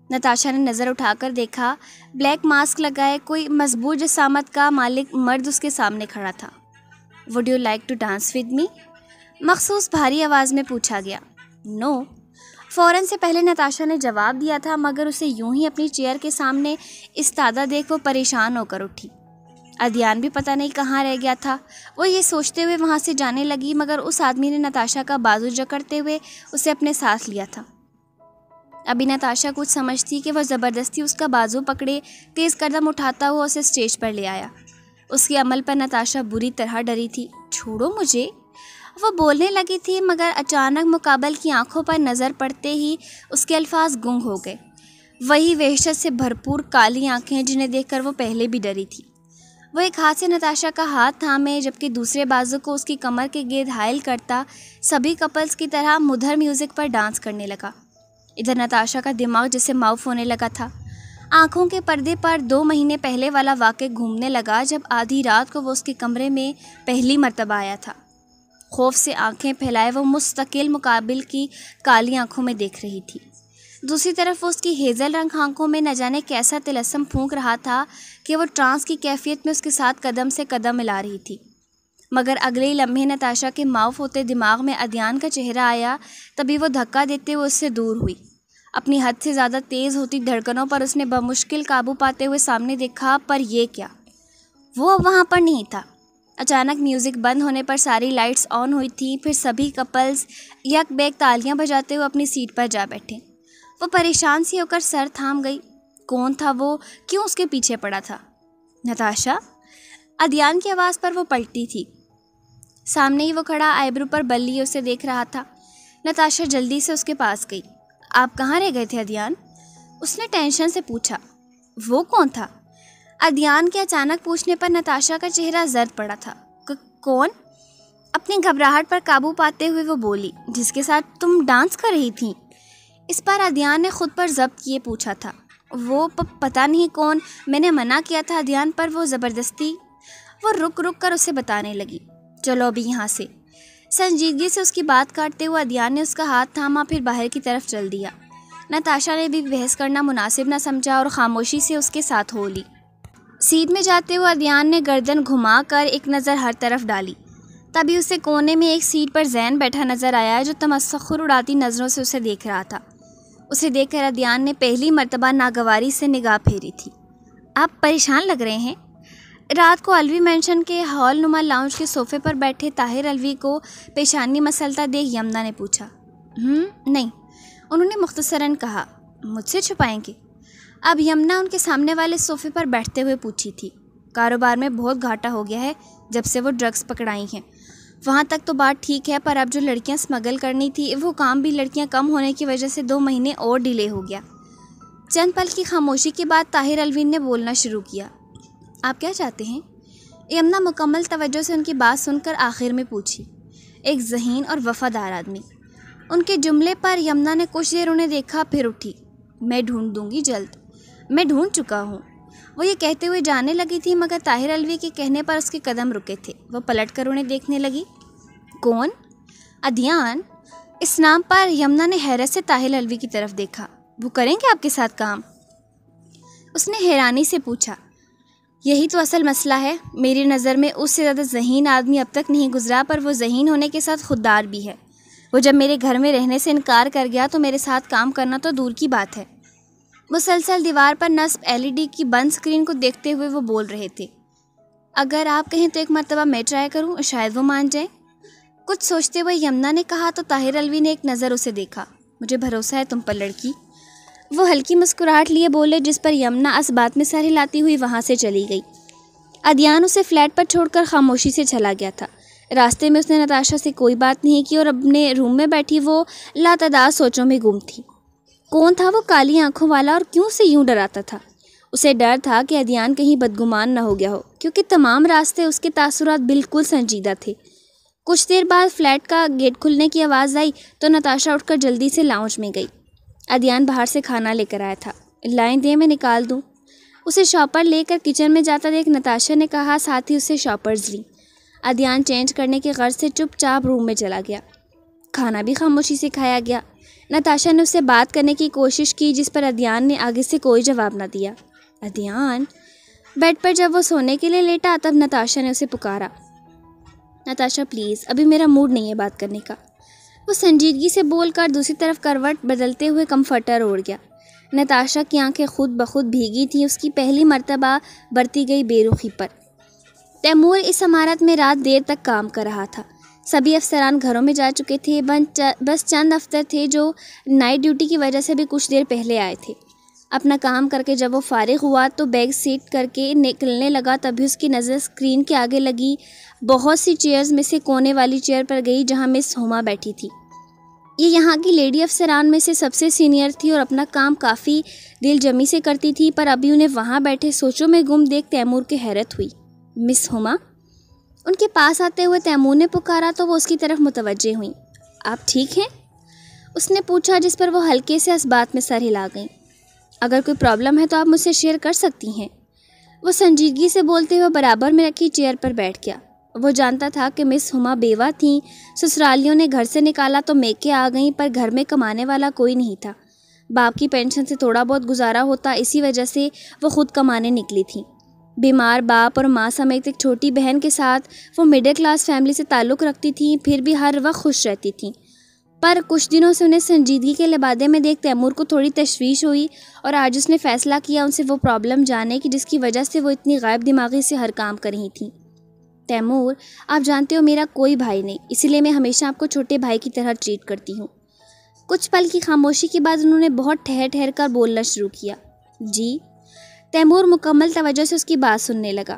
नताशा ने नज़र उठाकर देखा, ब्लैक मास्क लगाए कोई मज़बूत जसामत का मालिक मर्द उसके सामने खड़ा था। Would you like to dance with me मखसूस भारी आवाज़ में पूछा गया। No no. फ़ौरन से पहले नताशा ने जवाब दिया था, मगर उसे यूँ ही अपनी चेयर के सामने इस्तादा देख वो परेशान होकर उठी। अध्ययन भी पता नहीं कहाँ रह गया था। वो ये सोचते हुए वहाँ से जाने लगी, मगर उस आदमी ने नताशा का बाजू जकड़ते हुए उसे अपने साथ लिया था। अभी नताशा कुछ समझती कि वह ज़बरदस्ती उसका बाजू पकड़े, तेज़ कदम उठाता हुआ उसे स्टेज पर ले आया। उसके अमल पर नताशा बुरी तरह डरी थी। छोड़ो मुझे। वो बोलने लगी थी, मगर अचानक मुकाबल की आँखों पर नज़र पड़ते ही उसके अल्फाज गुंग हो गए। वही वहशत से भरपूर काली आँखें जिन्हें देखकर वो पहले भी डरी थी। वो एक हाथ से नताशा का हाथ थामे, जबकि दूसरे बाजू को उसकी कमर के गेद हायल करता सभी कपल्स की तरह मुधर म्यूज़िक पर डांस करने लगा। इधर नताशा का दिमाग जैसे माउफ होने लगा था। आँखों के पर्दे पर दो महीने पहले वाला वाक़ घूमने लगा, जब आधी रात को वो उसके कमरे में पहली मरतबा आया था। खौफ से आँखें फैलाए, वो मुस्तकिल मुकाबिल की काली आँखों में देख रही थी। दूसरी तरफ़ उसकी हेज़ल रंग आँखों में न जाने कैसा तिलस्म फूंक रहा था कि वो ट्रांस की कैफियत में उसके साथ कदम से कदम मिला रही थी। मगर अगले ही लम्हे नताशा के माउफ होते दिमाग में अध्ययन का चेहरा आया, तभी वो धक्का देते हुए उससे दूर हुई। अपनी हद से ज़्यादा तेज़ होती धड़कनों पर उसने बमुश्किल काबू पाते हुए सामने देखा, पर यह क्या? वो अब वहाँ पर नहीं था। अचानक म्यूज़िक बंद होने पर सारी लाइट्स ऑन हुई थी, फिर सभी कपल्स यक बैग तालियाँ बजाते हुए अपनी सीट पर जा बैठे। वो परेशान सी होकर सर थाम गई। कौन था वो? क्यों उसके पीछे पड़ा था? नताशा? अदियान की आवाज़ पर वो पलटी थी। सामने ही वो खड़ा आईब्रो पर बल्ली उसे देख रहा था। नताशा जल्दी से उसके पास गई। आप कहाँ रह गए थे, अदियान? उसने टेंशन से पूछा। वो कौन था? अध्ययन के अचानक पूछने पर नताशा का चेहरा जर्द पड़ा था। कौन? अपनी घबराहट पर काबू पाते हुए वो बोली जिसके साथ तुम डांस कर रही थी। इस पर अध्ययन ने खुद पर जब्त किए पूछा था। वो प, पता नहीं कौन मैंने मना किया था अध्ययन पर वो ज़बरदस्ती। वो रुक रुक कर उसे बताने लगी। चलो अभी यहाँ से। संजीदगी से उसकी बात काटते हुए अध्ययन ने उसका हाथ थामा फिर बाहर की तरफ़ चल दिया। नताशा ने भी बहस करना मुनासिब न समझा और खामोशी से उसके साथ हो ली। सीध में जाते हुए अदियान ने गर्दन घुमाकर एक नज़र हर तरफ़ डाली। तभी उसे कोने में एक सीट पर जैन बैठा नज़र आया जो तमस्खुर उड़ाती नज़रों से उसे देख रहा था। उसे देखकर अदियान ने पहली मरतबा नागवारी से निगाह फेरी थी। आप परेशान लग रहे हैं? रात को अलवी मेंशन के हॉल नुमा लाउंज के सोफे पर बैठे ताहिर अलवी को पेशानी मसलता देख यमुना ने पूछा हम्म, नहीं। उन्होंने मुख्तसरन कहा मुझसे छुपाएँगे? अब यमुना उनके सामने वाले सोफे पर बैठते हुए पूछी थी, कारोबार में बहुत घाटा हो गया है, जब से वो ड्रग्स पकड़ाई हैं। वहाँ तक तो बात ठीक है, पर अब जो लड़कियाँ स्मगल करनी थी, वो काम भी लड़कियाँ कम होने की वजह से दो महीने और डिले हो गया। चंद पल की खामोशी के बाद ताहिर अलवीन ने बोलना शुरू किया, आप क्या चाहते हैं? यमुना मुकम्मल तवज्जो से उनकी बात सुनकर आखिर में पूछी, एक जहीन और वफादार आदमी। उनके जुमले पर यमुना ने कुछ देर उन्हें देखा, फिर उठी, मैं ढूंढ दूँगी जल्द। मैं ढूंढ चुका हूँ। वो ये कहते हुए जाने लगी थी, मगर ताहिर अलवी के कहने पर उसके कदम रुके थे। वो पलट कर उन्हें देखने लगी। कौन? अध्ययन। इस नाम पर यमुना ने हैरत से ताहिर अलवी की तरफ़ देखा। वो करेंगे आपके साथ काम? उसने हैरानी से पूछा। यही तो असल मसला है। मेरी नज़र में उससे ज़्यादा जहीन आदमी अब तक नहीं गुजरा, पर वो जहीन होने के साथ खुददार भी है। वो जब मेरे घर में रहने से इनकार कर गया तो मेरे साथ काम करना तो दूर की बात है। मुसलसल दीवार पर नस्ब एलईडी की बंद स्क्रीन को देखते हुए वो बोल रहे थे। अगर आप कहें तो एक मरतबा मैं ट्राई करूँ शायद वो मान जाए। कुछ सोचते हुए यमुना ने कहा तो ताहिर अलवी ने एक नज़र उसे देखा। मुझे भरोसा है तुम पर लड़की। वो हल्की मुस्कुराहट लिए बोले, जिस पर यमुना इस बात में सर हिलाती हुई वहाँ से चली गई। अदियान उसे फ्लैट पर छोड़कर खामोशी से चला गया था। रास्ते में उसने नताशा से कोई बात नहीं की और अपने रूम में बैठी वो लातदार सोचों में गुम थी। कौन था वो काली आँखों वाला और क्यों से यूँ डराता था? उसे डर था कि अदियान कहीं बदगुमान न हो गया हो, क्योंकि तमाम रास्ते उसके तासुरात बिल्कुल संजीदा थे। कुछ देर बाद फ्लैट का गेट खुलने की आवाज़ आई तो नताशा उठकर जल्दी से लाउंज में गई। अदियान बाहर से खाना लेकर आया था। लाइन दे, मैं निकाल दूँ। उसे शॉपर लेकर किचन में जाता देख नताशा ने कहा, साथ ही उसे शॉपर्स ली। अदियान चेंज करने के गर्ज से चुपचाप रूम में चला गया। खाना भी खामोशी से खाया गया। नताशा ने उससे बात करने की कोशिश की, जिस पर अदियान ने आगे से कोई जवाब ना दिया। अदियान? बेड पर जब वो सोने के लिए लेटा, तब नताशा ने उसे पुकारा। नताशा प्लीज़ अभी मेरा मूड नहीं है बात करने का। वो संजीदगी से बोलकर दूसरी तरफ़ करवट बदलते हुए कम्फर्टर ओढ़ गया। नताशा की आँखें खुद ब खुद भीगी थी, उसकी पहली मर्तबा बरती गई बेरुखी पर। तैमूर इस इमारत में रात देर तक काम कर रहा था। सभी अफसरान घरों में जा चुके थे बस चंद अफसर थे जो नाइट ड्यूटी की वजह से भी कुछ देर पहले आए थे। अपना काम करके जब वो फारिग हुआ तो बैग सीट करके निकलने लगा, तभी उसकी नज़र स्क्रीन के आगे लगी। बहुत सी चेयर्स में से कोने वाली चेयर पर गई जहाँ मिस होमा बैठी थी। ये यहाँ की लेडी अफसरान में से सबसे सीनियर थी और अपना काम काफ़ी दिल जमी से करती थी, पर अभी उन्हें वहाँ बैठे सोचों में गुम देख तैमूर के हैरत हुई। मिस हुमा उनके पास आते हुए तैमूर ने पुकारा तो वो उसकी तरफ़ मुतवजह हुई। आप ठीक हैं? उसने पूछा, जिस पर वो हल्के से इस बात में सर हिला गई। अगर कोई प्रॉब्लम है तो आप मुझसे शेयर कर सकती हैं। वो संजीदगी से बोलते हुए बराबर में रखी चेयर पर बैठ गया। वो जानता था कि मिस हुमा बेवा थीं। ससुरालियों ने घर से निकाला तो मेके आ गई, पर घर में कमाने वाला कोई नहीं था। बाप की पेंशन से थोड़ा बहुत गुजारा होता, इसी वजह से वो खुद कमाने निकली थी। बीमार बाप और माँ समेत एक छोटी बहन के साथ वो मिडिल क्लास फैमिली से ताल्लुक़ रखती थी, फिर भी हर वक्त खुश रहती थी। पर कुछ दिनों से उन्हें संजीदगी के लिबादे में देख तैमूर को थोड़ी तशवीश हुई और आज उसने फ़ैसला किया उनसे वो प्रॉब्लम जाने की, जिसकी वजह से वो इतनी गायब दिमागी से हर काम कर रही थी। तैमूर, आप जानते हो मेरा कोई भाई नहीं, इसीलिए मैं हमेशा आपको छोटे भाई की तरह ट्रीट करती हूँ। कुछ पल की खामोशी के बाद उन्होंने बहुत ठहर ठहर कर बोलना शुरू किया। जी तैमूर मुकम्मल तवज्जो से उसकी बात सुनने लगा।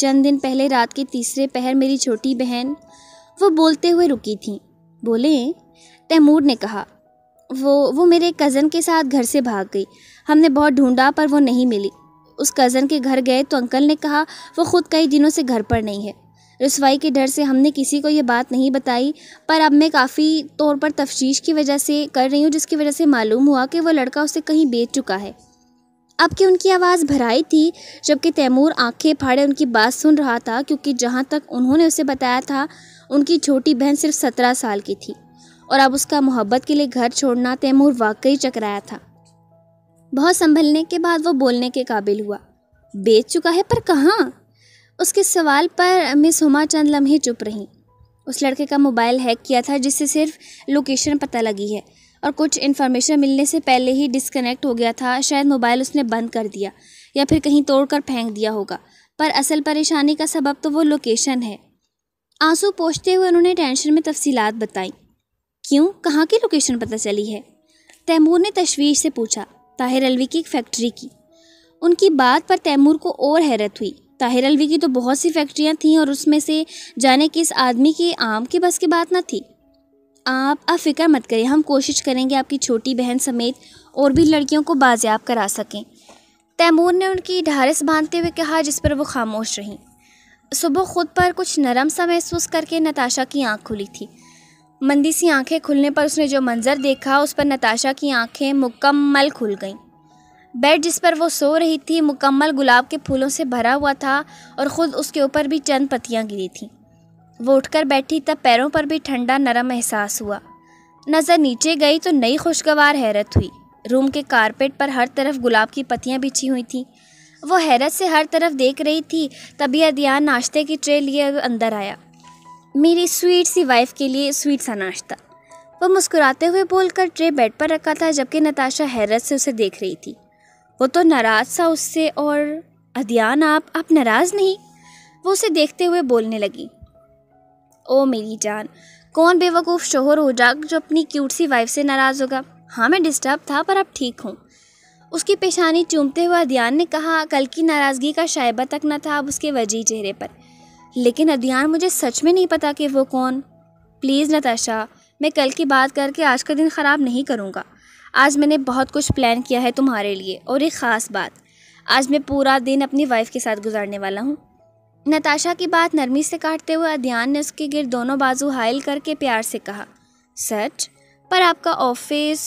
चंद दिन पहले रात के तीसरे पहर मेरी छोटी बहन वो बोलते हुए रुकी थी। बोले, तैमूर ने कहा, वो वो मेरे कज़न के साथ घर से भाग गई। हमने बहुत ढूंढा पर वो नहीं मिली। उस कज़न के घर गए तो अंकल ने कहा, वो ख़ुद कई दिनों से घर पर नहीं है। रसवाई के डर से हमने किसी को ये बात नहीं बताई, पर अब मैं काफ़ी तौर पर तफ्शीश की वजह से कर रही हूँ, जिसकी वजह से मालूम हुआ कि वो लड़का उसे कहीं बेच चुका है। अब कि उनकी आवाज़ भराई थी, जबकि तैमूर आँखें फाड़े उनकी बात सुन रहा था, क्योंकि जहाँ तक उन्होंने उसे बताया था, उनकी छोटी बहन सिर्फ़ सत्रह साल की थी। और अब उसका मोहब्बत के लिए घर छोड़ना तैमूर वाकई चकराया था। बहुत संभलने के बाद वो बोलने के काबिल हुआ, बेच चुका है पर कहाँ? उसके सवाल पर मिस हुमा चंद लम्हे चुप रहीं। उस लड़के का मोबाइल हैक किया था जिससे सिर्फ़ लोकेशन पता लगी है। और कुछ इन्फॉर्मेशन मिलने से पहले ही डिस्कनेक्ट हो गया था। शायद मोबाइल उसने बंद कर दिया या फिर कहीं तोड़कर फेंक दिया होगा। पर असल परेशानी का सबब तो वो लोकेशन है। आँसू पोछते हुए उन्होंने टेंशन में तफसीलात बताई। क्यों? कहाँ की लोकेशन पता चली है? तैमूर ने तशवीश से पूछा, ताहिर अलवी की एक फैक्ट्री की। उनकी बात पर तैमूर को और हैरत हुई। ताहिर अलवी की तो बहुत सी फैक्ट्रियाँ थीं और उसमें से जाने किस आदमी की आम की बस की बात न थी। आप आप फ़िक्र मत करें हम कोशिश करेंगे आपकी छोटी बहन समेत और भी लड़कियों को बाजियाब करा सकें। तैमूर ने उनकी ढारस बांधते हुए कहा, जिस पर वो खामोश रहीं। सुबह खुद पर कुछ नरम सा महसूस करके नताशा की आँख खुली थी। मंदी सी आँखें खुलने पर उसने जो मंज़र देखा, उस पर नताशा की आँखें मुकम्मल खुल गईं। बेड जिस पर वो सो रही थी, मुकम्मल गुलाब के फूलों से भरा हुआ था और ख़ुद उसके ऊपर भी चंद पत्तियाँ गिरी थीं। वो उठकर बैठी तब पैरों पर भी ठंडा नरम एहसास हुआ। नज़र नीचे गई तो नई खुशगवार हैरत हुई। रूम के कारपेट पर हर तरफ़ गुलाब की पत्तियाँ बिछी हुई थीं। वो हैरत से हर तरफ़ देख रही थी, तभी अदियान नाश्ते की ट्रे लिए अंदर आया। मेरी स्वीट सी वाइफ के लिए स्वीट सा नाश्ता। वो मुस्कुराते हुए बोलकर ट्रे बेड पर रखा था, जबकि नताशा हैरत से उसे देख रही थी। वो तो नाराज़ सा उससे और, अदियान, आप आप नाराज़ नहीं? वो उसे देखते हुए बोलने लगी। ओ मेरी जान, कौन बेवकूफ़ शोहर हो जा जो अपनी क्यूट सी वाइफ से नाराज़ होगा? हाँ मैं डिस्टर्ब था, पर अब ठीक हूँ। उसकी पेशानी चूमते हुए अदियान ने कहा, कल की नाराज़गी का शायबा तक न था, अब उसके वजी चेहरे पर। लेकिन अदियान, मुझे सच में नहीं पता कि वो कौन। प्लीज़ नताशा, मैं कल की बात करके आज का दिन ख़राब नहीं करूँगा। आज मैंने बहुत कुछ प्लान किया है तुम्हारे लिए, और एक ख़ास बात। आज मैं पूरा दिन अपनी वाइफ के साथ गुजारने वाला हूँ। नताशा की बात नरमी से काटते हुए अध्यान ने उसके गिर दोनों बाजू हायल करके प्यार से कहा, सच? पर आपका ऑफ़िस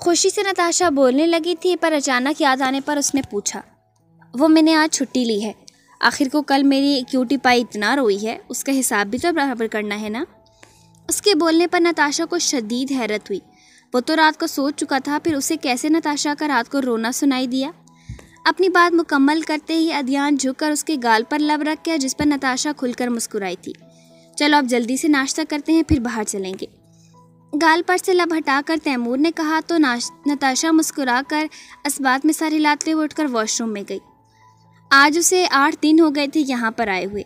खुशी से नताशा बोलने लगी थी, पर अचानक याद आने पर उसने पूछा, वो मैंने आज छुट्टी ली है। आखिर को कल मेरी क्यूटी पाई इतना रोई है, उसका हिसाब भी तो बराबर करना है ना? उसके बोलने पर नताशा को शदीद हैरत हुई। वो तो रात को सोच चुका था, फिर उसे कैसे नताशा का रात को रोना सुनाई दिया? अपनी बात मुकम्मल करते ही अध्यान झुककर उसके गाल पर लब रख गया, जिस पर नताशा खुलकर मुस्कुराई थी। चलो अब जल्दी से नाश्ता करते हैं, फिर बाहर चलेंगे। गाल पर से लब हटाकर तैमूर ने कहा तो नताशा मुस्कुरा कर बात में सारी लाते हुए उठकर वॉशरूम में गई। आज उसे आठ दिन हो गए थे यहाँ पर आए हुए।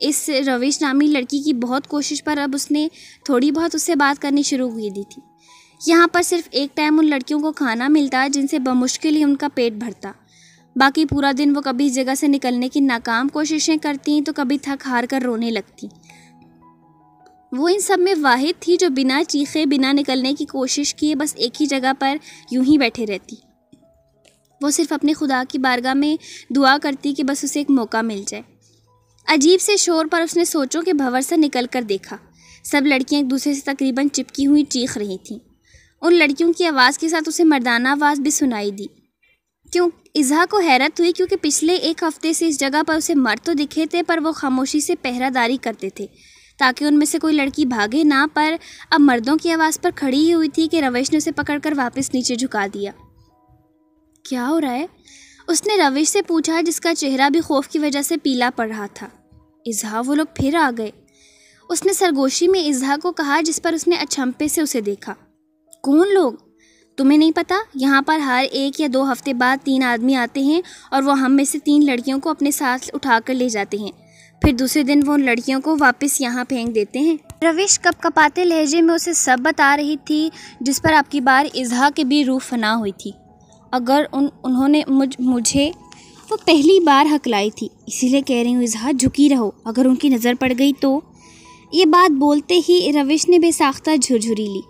इस रविश नामी लड़की की बहुत कोशिश पर अब उसने थोड़ी बहुत उससे बात करनी शुरू हुई दी थी। यहाँ पर सिर्फ़ एक टाइम उन लड़कियों को खाना मिलता, जिनसे बमुश्किल ही उनका पेट भरता। बाकी पूरा दिन वो कभी इस जगह से निकलने की नाकाम कोशिशें करती तो कभी थक हार कर रोने लगती। वो इन सब में वाहिद थी जो बिना चीखे, बिना निकलने की कोशिश किए बस एक ही जगह पर यूँ ही बैठे रहती। वो सिर्फ़ अपने खुदा की बारगाह में दुआ करती कि बस उसे एक मौका मिल जाए। अजीब से शोर पर उसने सोचों के भंवर से निकल कर देखा। सब लड़कियाँ एक दूसरे से तकरीबन चिपकी हुई चीख रही थीं। उन लड़कियों की आवाज़ के साथ उसे मर्दाना आवाज़ भी सुनाई दी। क्यों? इजहा को हैरत हुई क्योंकि पिछले एक हफ़्ते से इस जगह पर उसे मर्द तो दिखे थे, पर वो खामोशी से पहरादारी करते थे, ताकि उनमें से कोई लड़की भागे ना, पर अब मर्दों की आवाज़ पर खड़ी ही हुई थी कि रविश ने उसे पकड़कर वापस नीचे झुका दिया। क्या हो रहा है? उसने रविश से पूछा, जिसका चेहरा भी खौफ की वजह से पीला पड़ रहा था। इजहा वो लोग फिर आ गए। उसने सरगोशी में इजहा को कहा, जिस पर उसने अचंपे से उसे देखा। कौन लोग? तुम्हें नहीं पता? यहाँ पर हर एक या दो हफ़्ते बाद तीन आदमी आते हैं और वो हम में से तीन लड़कियों को अपने साथ उठा कर ले जाते हैं। फिर दूसरे दिन वो उन लड़कियों को वापस यहाँ फेंक देते हैं। रविश कप कपाते लहजे में उसे सब बता रही थी, जिस पर आपकी बार इजहा के भी रूह फना हुई थी। अगर उन, उन्होंने मुझ, मुझे वो पहली बार हकलाई थी, इसीलिए कह रही हूँ, इजहा झुकी रहो। अगर उनकी नज़र पड़ गई तो? ये बात बोलते ही रविश ने बेसाख्ता झुरझुरी ली।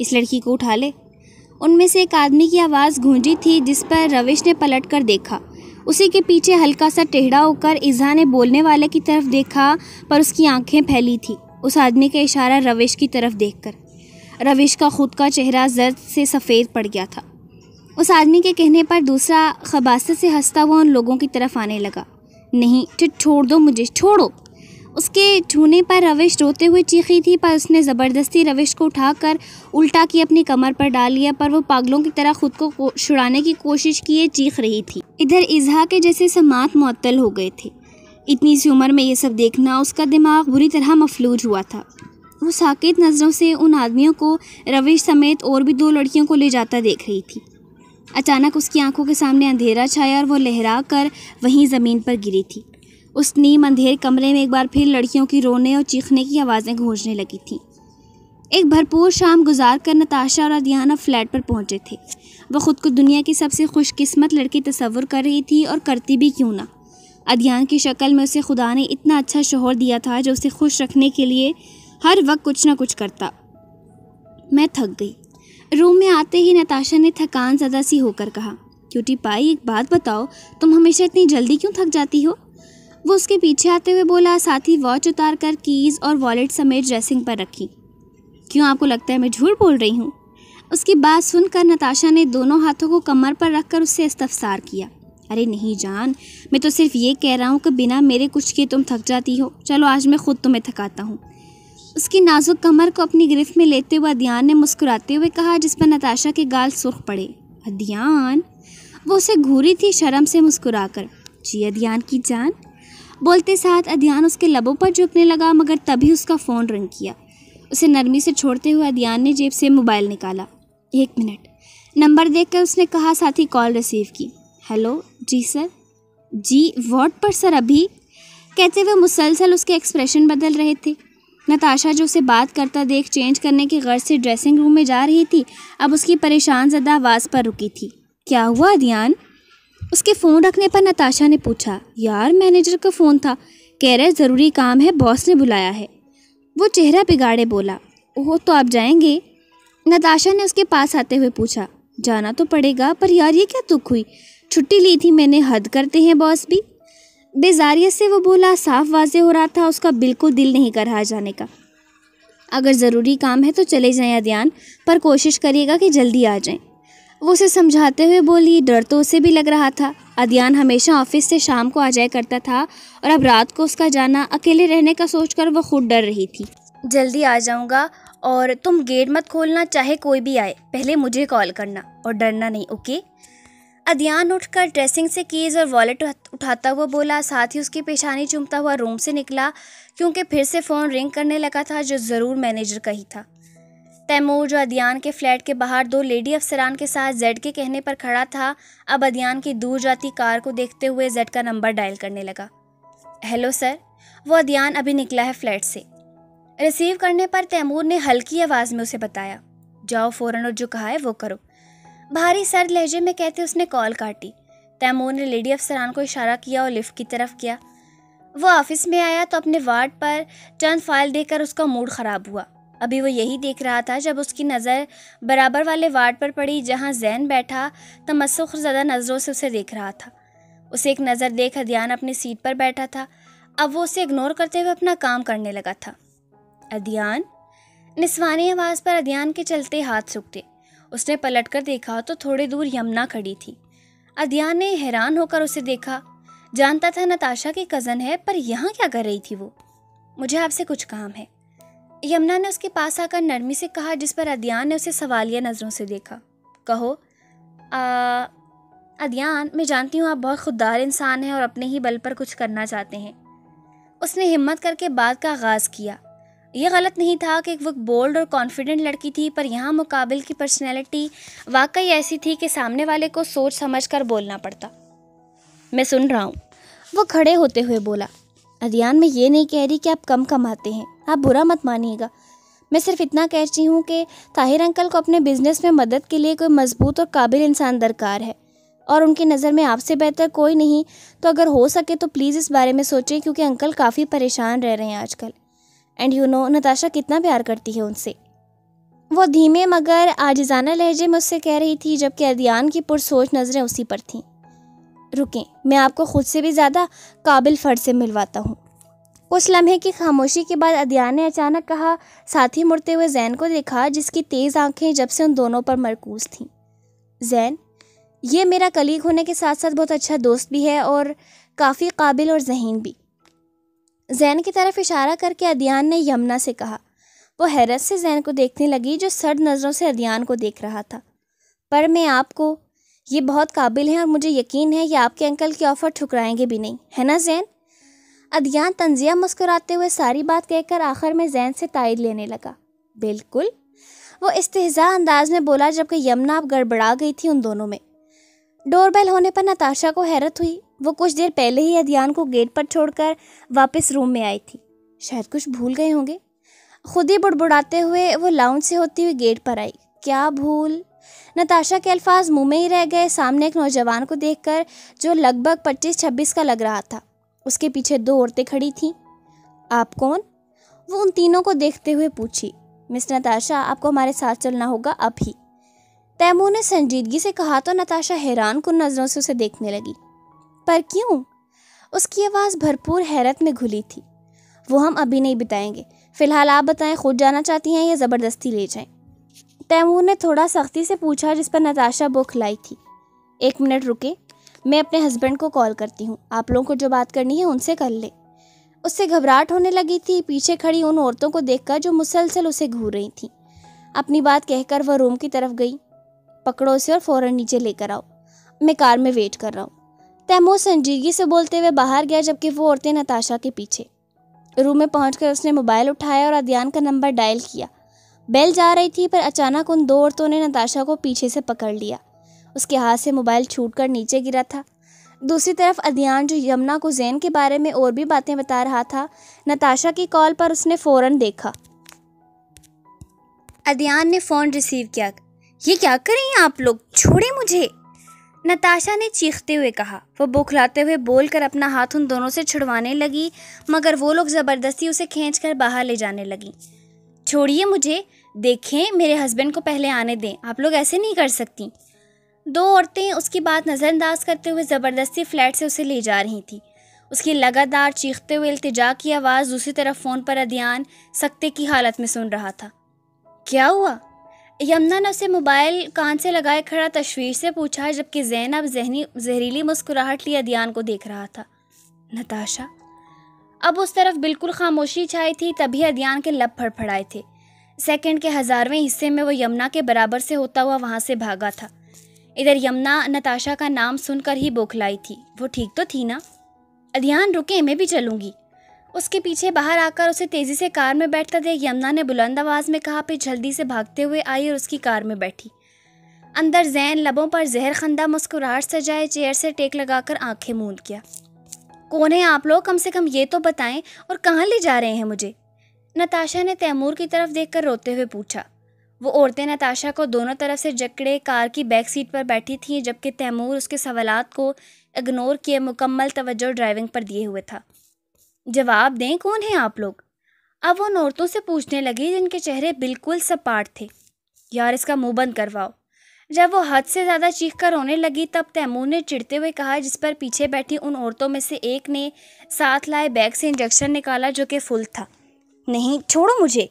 इस लड़की को उठा ले। उनमें से एक आदमी की आवाज़ गूंजी थी, जिस पर रविश ने पलट कर देखा। उसी के पीछे हल्का सा टेढ़ा होकर इज़ा ने बोलने वाले की तरफ़ देखा, पर उसकी आँखें फैली थी। उस आदमी का इशारा रविश की तरफ़ देखकर। रविश का खुद का चेहरा जर्द से सफ़ेद पड़ गया था। उस आदमी के कहने पर दूसरा खबासत से हंसता हुआ उन लोगों की तरफ़ आने लगा। नहीं छोड़ दो मुझे, छोड़ो। उसके छूने पर रविश रोते हुए चीखी थी, पर उसने ज़बरदस्ती रविश को उठाकर उल्टा की अपनी कमर पर डाल लिया, पर वो पागलों की तरह खुद को छुड़ाने की कोशिश किए, चीख रही थी। इधर इजहा के जैसे समात मअतल हो गए थे। इतनी सी उम्र में ये सब देखना उसका दिमाग बुरी तरह मफलूज हुआ था। वो साकेत नज़रों से उन आदमियों को रविश समेत और भी दो लड़कियों को ले जाता देख रही थी। अचानक उसकी आँखों के सामने अंधेरा छाया और वो लहरा कर वहीं ज़मीन पर गिरी थी। उस नीम अंधेरे कमरे में एक बार फिर लड़कियों की रोने और चीखने की आवाज़ें गूंजने लगी थीं। एक भरपूर शाम गुजार कर नताशा और अदियाना फ्लैट पर पहुँचे थे। वह खुद को दुनिया की सबसे खुशकिस्मत लड़की तस्वुर कर रही थी और करती भी क्यों ना। अदियान की शक्ल में उसे खुदा ने इतना अच्छा शोहर दिया था जो उसे खुश रखने के लिए हर वक्त कुछ ना कुछ करता। मैं थक गई। रूम में आते ही नताशा ने थकान ज़्यादा सी होकर कहा, क्यूटी पाई, एक बात बताओ, तुम हमेशा इतनी जल्दी क्यों थक जाती हो? वो उसके पीछे आते हुए बोला, साथ ही वॉच उतार कर कीज़ और वॉलेट समेत ड्रेसिंग पर रखी। क्यों आपको लगता है मैं झूठ बोल रही हूँ? उसकी बात सुनकर नताशा ने दोनों हाथों को कमर पर रखकर उससे इस्तफसार किया। अरे नहीं जान, मैं तो सिर्फ़ ये कह रहा हूँ कि बिना मेरे कुछ किए तुम थक जाती हो। चलो, आज मैं खुद तुम्हें थकाता हूँ। उसकी नाजुक कमर को अपनी गिरफ्त में लेते हुए अदियान ने मुस्कुराते हुए कहा, जिस पर नताशा के गाल सुर्ख पड़े। अदियान? वो उसे घूरी थी शर्म से मुस्कुराकर। जी, अदियान की जान बोलते साथ अध्यान उसके लबों पर झुकने लगा, मगर तभी उसका फ़ोन रिंग किया। उसे नरमी से छोड़ते हुए अदियान ने जेब से मोबाइल निकाला। एक मिनट। नंबर देखकर उसने कहा, साथ, कॉल रिसीव की। हेलो? जी, सर? जी, वॉट पर, सर, अभी? कहते हुए मुसलसल उसके एक्सप्रेशन बदल रहे थे। नताशा, जो उसे बात करता देख चेंज करने की गर्ज से ड्रेसिंग रूम में जा रही थी, अब उसकी परेशान ज़दा आवाज़ पर रुकी थी। क्या हुआ ध्यान उसके फ़ोन रखने पर नताशा ने पूछा, यार, मैनेजर का फ़ोन था। कह रहे ज़रूरी काम है, बॉस ने बुलाया है। वो चेहरा बिगाड़े बोला, ओह तो आप जाएँगे? नताशा ने उसके पास आते हुए पूछा, जाना तो पड़ेगा, पर यार, ये क्या दुख हुई? छुट्टी ली थी मैंने, हद करते हैं बॉस भी। बेजारियत से वो बोला, साफ़ वाजे हो रहा था, उसका बिल्कुल दिल नहीं कर रहा जाने का। अगर ज़रूरी काम है तो चले जाएँ अध्यान पर कोशिश करिएगा कि जल्दी आ जाएँ। वो उसे समझाते हुए बोली, डर तो उसे भी लग रहा था। अध्यान हमेशा ऑफ़िस से शाम को आ जाया करता था और अब रात को उसका जाना, अकेले रहने का सोचकर वह खुद डर रही थी। जल्दी आ जाऊँगा और तुम गेट मत खोलना, चाहे कोई भी आए। पहले मुझे कॉल करना और डरना नहीं, ओके? अध्यान उठकर ड्रेसिंग से कीज़ और वॉलेट उठाता हुआ बोला, साथ ही उसकी पेशानी चूमता हुआ रूम से निकला, क्योंकि फिर से फ़ोन रिंग करने लगा था, जो ज़रूर मैनेजर का ही था। तैमूर, जो अदियान के फ्लैट के बाहर दो लेडी अफसरान के साथ जेड के कहने पर खड़ा था, अब अदियान की दूर जाती कार को देखते हुए जेड का नंबर डायल करने लगा। हेलो सर, वो अदियान अभी निकला है फ्लैट से। रिसीव करने पर तैमूर ने हल्की आवाज़ में उसे बताया, जाओ फ़ौरन और जो कहा है वो करो। भारी सर्द लहजे में कहते उसने कॉल काटी। तैमूर ने लेडी अफसरान को इशारा किया और लिफ्ट की तरफ़ किया। वो ऑफ़िस में आया तो अपने वार्ड पर चंद फ़ाइल देकर उसका मूड ख़राब हुआ। अभी वो यही देख रहा था जब उसकी नज़र बराबर वाले वार्ड पर पड़ी जहाँ जैन बैठा तमस्सुख ज़्यादा नज़रों से उसे देख रहा था। उसे एक नज़र देख अदियान अपनी सीट पर बैठा था। अब वो उसे इग्नोर करते हुए अपना काम करने लगा था। अदियान? निस्वानी आवाज़ पर अदियान के चलते हाथ सूखते। उसने पलट कर देखा तो थोड़ी दूर यमुना खड़ी थी। अध्यान ने हैरान होकर उसे देखा। जानता था नताशा की कज़न है पर यहाँ क्या कर रही थी वो? मुझे आपसे कुछ काम है। यमुना ने उसके पास आकर नरमी से कहा, जिस पर अध्यान ने उसे सवालिया नज़रों से देखा। कहो अध्यान मैं जानती हूँ आप बहुत खुददार इंसान हैं और अपने ही बल पर कुछ करना चाहते हैं। उसने हिम्मत करके बात का आगाज़ किया। ये गलत नहीं था कि वो बोल्ड और कॉन्फिडेंट लड़की थी, पर यहाँ मुकाबिल की पर्सनैलिटी वाकई ऐसी थी कि सामने वाले को सोच समझ कर बोलना पड़ता। मैं सुन रहा हूँ। वो खड़े होते हुए बोला, अदियान, मैं ये नहीं कह रही कि आप कम कमाते हैं। आप बुरा मत मानिएगा। मैं सिर्फ़ इतना कह रही हूँ कि ताहिर अंकल को अपने बिज़नेस में मदद के लिए कोई मज़बूत और काबिल इंसान दरकार है और उनकी नज़र में आपसे बेहतर कोई नहीं। तो अगर हो सके तो प्लीज़ इस बारे में सोचें क्योंकि अंकल काफ़ी परेशान रह रहे हैं आजकल। एंड यू नो नताशा कितना प्यार करती है उनसे। वो धीमे मगर आजिजाना लहजे में उससे कह रही थी, जबकि अदियान की पुरसोच नज़रें उसी पर थीं। रुकें, मैं आपको खुद से भी ज़्यादा काबिल फ़र्द से मिलवाता हूँ। उस लम्हे की खामोशी के बाद अदियान ने अचानक कहा, साथ मुड़ते हुए जैन को देखा, जिसकी तेज़ आँखें जब से उन दोनों पर मरकूज थीं। जैन, ये मेरा कलीग होने के साथ साथ बहुत अच्छा दोस्त भी है और काफ़ी काबिल और जहीन भी। जैन की तरफ़ इशारा करके अदियान ने यमुना से कहा। वो हैरत से जैन को देखने लगी, जो सर्द नज़रों से अदियान को देख रहा था। पर मैं आपको, ये बहुत काबिल हैं और मुझे यकीन है कि आपके अंकल की ऑफ़र ठुकराएँगे भी नहीं। है ना, जैन? अदियान तंजिया मुस्कुराते हुए सारी बात कहकर आखिर में जैन से तायद लेने लगा। बिल्कुल। वो इस्तेजा अंदाज में बोला जबकि यमुना अब गड़बड़ा गई थी उन दोनों में। डोरबेल होने पर नताशा को हैरत हुई। वो कुछ देर पहले ही अध्यान को गेट पर छोड़कर वापस रूम में आई थी। शायद कुछ भूल गए होंगे। खुद ही बुड़बुड़ाते हुए वो लाउंज से होती हुई गेट पर आई। क्या भूल? नताशा के अल्फाज मुँह में ही रह गए। सामने एक नौजवान को देखकर जो लगभग पच्चीस छब्बीस का लग रहा था। उसके पीछे दो औरतें खड़ी थीं। आप कौन? वो उन तीनों को देखते हुए पूछी। मिस नताशा, आपको हमारे साथ चलना होगा अभी। तैमूर ने संजीदगी से कहा तो नताशा हैरान कुन नज़रों से उसे देखने लगी। पर क्यों? उसकी आवाज़ भरपूर हैरत में घुली थी। वो हम अभी नहीं बिताएँगे। फ़िलहाल आप बताएँ, खुद जाना चाहती हैं या ज़बरदस्ती ले जाएँ? तैमूर ने थोड़ा सख्ती से पूछा, जिस पर नताशा बुख लाई थी। एक मिनट रुके। मैं अपने हस्बैंड को कॉल करती हूँ। आप लोगों को जो बात करनी है उनसे कर ले। उससे घबराहट होने लगी थी। पीछे खड़ी उन औरतों को देखकर जो मुसलसल उसे घूर रही थी। अपनी बात कहकर वह रूम की तरफ़ गई। पकड़ो उसे और फ़ौरन नीचे लेकर आओ। मैं कार में वेट कर रहा हूँ। तैमूर संजीदगी से बोलते हुए बाहर गया जबकि वो औरतें नताशा के पीछे। रूम में पहुंचकर उसने मोबाइल उठाया और अदियान का नंबर डायल किया। बेल जा रही थी पर अचानक उन दो औरतों ने नताशा को पीछे से पकड़ लिया। उसके हाथ से मोबाइल छूटकर नीचे गिरा था। दूसरी तरफ़ अदियान, जो यमुना को जैन के बारे में और भी बातें बता रहा था, नताशा की कॉल पर उसने फ़ौरन देखा। अदियान ने फ़ोन रिसीव किया, ये क्या करें आप लोग? छोड़े मुझे! नताशा ने चीखते हुए कहा। वो बुखलाते हुए बोलकर अपना हाथ उन दोनों से छुड़वाने लगी, मगर वो लोग ज़बरदस्ती उसे खींचकर बाहर ले जाने लगी। छोड़िए मुझे, देखें, मेरे हस्बैंड को पहले आने दें। आप लोग ऐसे नहीं कर सकती। दो औरतें उसकी बात नज़रअंदाज करते हुए ज़बरदस्ती फ्लैट से उसे ले जा रही थी। उसकी लगातार चीखते हुए इल्तिजा की आवाज़ दूसरी तरफ़ फ़ोन पर अध्यान सकते की हालत में सुन रहा था। क्या हुआ? यमुना ने उसे मोबाइल कान से लगाए खड़ा तशवीर से पूछा, जबकि जैनब जहनी, जहरीली मुस्कुराहट लिए अदियान को देख रहा था। नताशा, अब उस तरफ़ बिल्कुल खामोशी छाई थी, तभी अदियान के लब फड़फड़ाए थे। सेकंड के हज़ारवें हिस्से में वो यमुना के बराबर से होता हुआ वहाँ से भागा था। इधर यमुना नताशा का नाम सुनकर ही बोखलाई थी। वो ठीक तो थी ना? अदियान रुके, मैं भी चलूँगी। उसके पीछे बाहर आकर उसे तेज़ी से कार में बैठता देख यमुना ने बुलंद आवाज़ में कहा, फिर जल्दी से भागते हुए आई और उसकी कार में बैठी अंदर जैन लबों पर जहर खंदा मुस्कुराहट सजाए चेयर से टेक लगाकर आँखें मूंद किया। कौन है आप लोग? कम से कम ये तो बताएँ, और कहाँ ले जा रहे हैं मुझे नताशा ने तैमूर की तरफ़ देखकर रोते हुए पूछा। वो औरतें नताशा को दोनों तरफ़ से जकड़े कार की बैक सीट पर बैठी थीं, जबकि तैमूर उसके सवालात को इग्नोर किए मुकम्मल तवज्जो ड्राइविंग पर दिए हुए था। जवाब दें, कौन है आप लोग? अब वो उन औरतों से पूछने लगी जिनके चेहरे बिल्कुल सपाट थे। यार, इसका मुँह बंद करवाओ। जब वो हद से ज़्यादा चीख कर रोने लगी, तब तैमूर ने चिढ़ते हुए कहा, जिस पर पीछे बैठी उन औरतों में से एक ने साथ लाए बैग से इंजेक्शन निकाला, जो कि फुल था। नहीं, छोड़ो मुझे।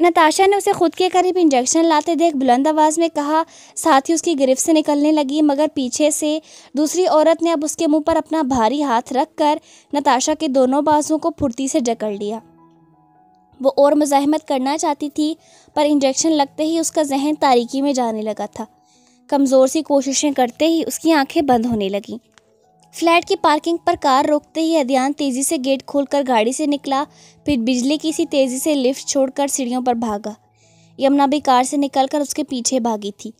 नताशा ने उसे खुद के करीब इंजेक्शन लाते देख बुलंद आवाज़ में कहा, साथ ही उसकी गिरफ्त से निकलने लगी, मगर पीछे से दूसरी औरत ने अब उसके मुँह पर अपना भारी हाथ रख कर नताशा के दोनों बाजुओं को फुर्ती से जकड़ लिया। वो और मजाहमत करना चाहती थी, पर इंजेक्शन लगते ही उसका जहन तारीकी में जाने लगा था। कमज़ोर सी कोशिशें करते ही उसकी आँखें बंद होने लगीं। फ्लैट की पार्किंग पर कार रोकते ही अध्यान तेज़ी से गेट खोलकर गाड़ी से निकला, फिर बिजली की सी तेज़ी से लिफ्ट छोड़कर सीढ़ियों पर भागा। यमुना भी कार से निकलकर उसके पीछे भागी थी।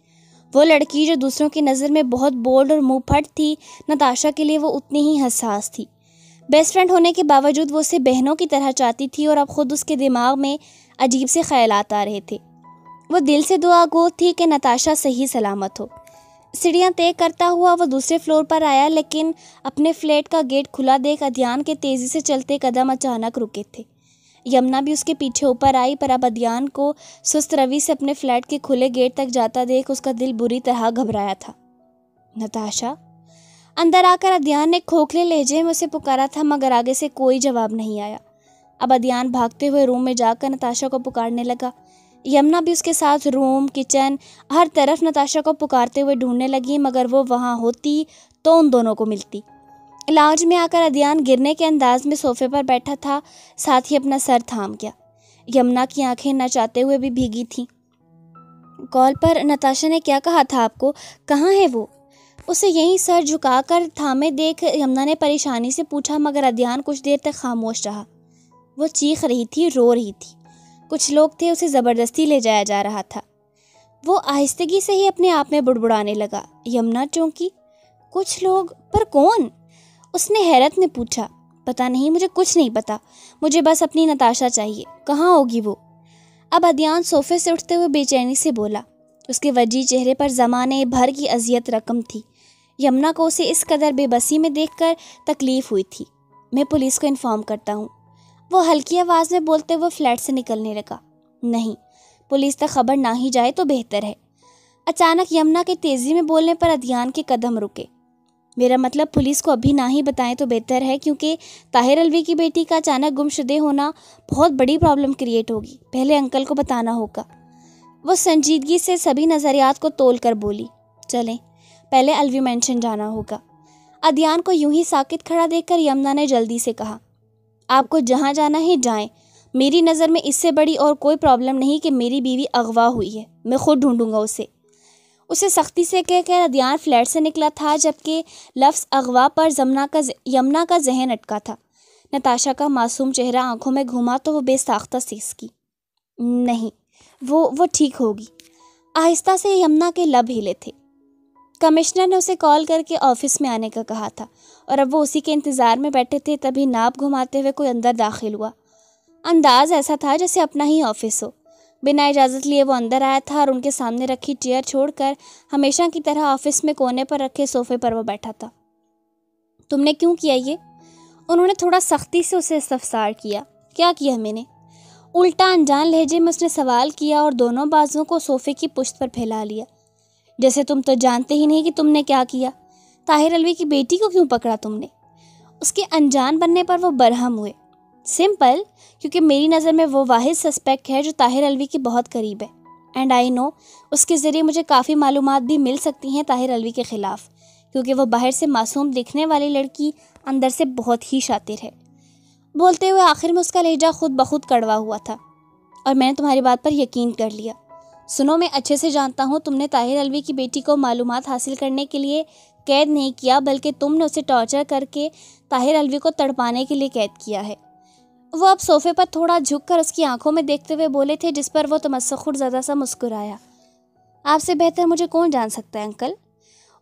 वो लड़की जो दूसरों की नज़र में बहुत बोल्ड और मुँह फट थी, नताशा के लिए वो उतनी ही हसास थी। बेस्ट फ्रेंड होने के बावजूद वो उसे बहनों की तरह चाहती थी और अब खुद उसके दिमाग में अजीब से ख्याल आ रहे थे। वो दिल से दुआ गो थी कि नताशा सही सलामत हो। सीढ़ियाँ तय करता हुआ वह दूसरे फ्लोर पर आया, लेकिन अपने फ्लैट का गेट खुला देख अध्यान के तेज़ी से चलते कदम अचानक रुके थे। यमुना भी उसके पीछे ऊपर आई, पर अब अध्यान को सुस्त रवि से अपने फ्लैट के खुले गेट तक जाता देख उसका दिल बुरी तरह घबराया था। नताशा? अंदर आकर अध्यान ने खोखले लहजे में उसे पुकारा था, मगर आगे से कोई जवाब नहीं आया। अब अध्यान भागते हुए रूम में जाकर नताशा को पुकारने लगा। यमुना भी उसके साथ रूम किचन हर तरफ़ नताशा को पुकारते हुए ढूँढने लगी, मगर वो वहाँ होती तो उन दोनों को मिलती। लाउंज में आकर अध्यान गिरने के अंदाज में सोफे पर बैठा था, साथ ही अपना सर थाम गया। यमुना की आँखें न चाहते हुए भी भीगी थीं। कॉल पर नताशा ने क्या कहा था आपको? कहाँ है वो? उसे यहीं सर झुकाकर थामे देख यमुना ने परेशानी से पूछा, मगर अध्यान कुछ देर तक खामोश रहा। वो चीख रही थी, रो रही थी। कुछ लोग थे, उसे ज़बरदस्ती ले जाया जा रहा था। वो आहिस्तगी से ही अपने आप में बुड़बुड़ाने लगा। यमुना चौंकी? कुछ लोग? पर कौन? उसने हैरत में पूछा। पता नहीं, मुझे कुछ नहीं पता। मुझे बस अपनी नताशा चाहिए। कहाँ होगी वो? अब अध्यान सोफे से उठते हुए बेचैनी से बोला। उसके वजी चेहरे पर ज़माने भर की अजियत रकम थी। यमुना को उसे इस कदर बेबसी में देखकर तकलीफ़ हुई थी। मैं पुलिस को इन्फॉर्म करता हूँ। वो हल्की आवाज़ में बोलते हुए फ्लैट से निकलने लगा। नहीं, पुलिस तक खबर ना ही जाए तो बेहतर है। अचानक यमुना के तेज़ी में बोलने पर अध्यान के कदम रुके। मेरा मतलब पुलिस को अभी ना ही बताएँ तो बेहतर है क्योंकि ताहिर अलवी की बेटी का अचानक गुमशुदे होना बहुत बड़ी प्रॉब्लम क्रिएट होगी। पहले अंकल को बताना होगा। वो संजीदगी से सभी नज़रियात को तोल कर बोली, चलें, पहले अलवी मेंशन जाना होगा। अध्यान को यूँ ही साकित खड़ा देखकर यमुना ने जल्दी से कहा आपको जहाँ जाना है, जाएँ। मेरी नज़र में इससे बड़ी और कोई प्रॉब्लम नहीं कि मेरी बीवी अगवा हुई है। मैं खुद ढूंढूँगा उसे। उसे सख्ती से कहकर अध्यान फ्लैट से निकला था, जबकि लफ्ज़ अगवा पर जमुना का यमुना का जहन अटका था। नताशा का मासूम चेहरा आँखों में घुमा तो वो बेसाख्ता सी इसकी नहीं, वो वो ठीक होगी। आहिस्ता से यमुना के लब हिले थे। कमिश्नर ने उसे कॉल करके ऑफ़िस में आने का कहा था। और अब वो उसी के इंतज़ार में बैठे थे, तभी नाप घुमाते हुए कोई अंदर दाखिल हुआ। अंदाज ऐसा था जैसे अपना ही ऑफ़िस हो। बिना इजाज़त लिए वो अंदर आया था और उनके सामने रखी चेयर छोड़कर हमेशा की तरह ऑफ़िस में कोने पर रखे सोफे पर वो बैठा था। तुमने क्यों किया ये? उन्होंने थोड़ा सख्ती से उसे इस्तफसार किया। क्या किया मैंने? उल्टा अनजान लहजे में उसने सवाल किया और दोनों बाजुओं को सोफे की पुश्त पर फैला लिया। जैसे तुम तो जानते ही नहीं कि तुमने क्या किया। ताहिर अलवी की बेटी को क्यों पकड़ा तुमने? उसके अनजान बनने पर वो बरहम हुए। सिंपल, क्योंकि मेरी नज़र में वो वाहिद सस्पेक्ट है जो ताहिर अलवी के बहुत करीब है। एंड आई नो उसके ज़रिए मुझे काफ़ी मालूम भी मिल सकती हैं ताहिर अलवी के ख़िलाफ़, क्योंकि वो बाहर से मासूम दिखने वाली लड़की अंदर से बहुत ही शातिर है। बोलते हुए आखिर में उसका लहजा खुद ब खुद कड़वा हुआ था, और मैंने तुम्हारी बात पर यकीन कर लिया। सुनो, मैं अच्छे से जानता हूँ तुमने ताहिर अलवी की बेटी को मालूम हासिल करने के लिए कैद नहीं किया, बल्कि तुमने उसे टॉर्चर करके ताहिर अलवी को तड़पाने के लिए कैद किया है। वो अब सोफे पर थोड़ा झुककर उसकी आँखों में देखते हुए बोले थे, जिस पर वो तमस्खुर ज़्यादा सा मुस्कुराया। आपसे बेहतर मुझे कौन जान सकता है, अंकल?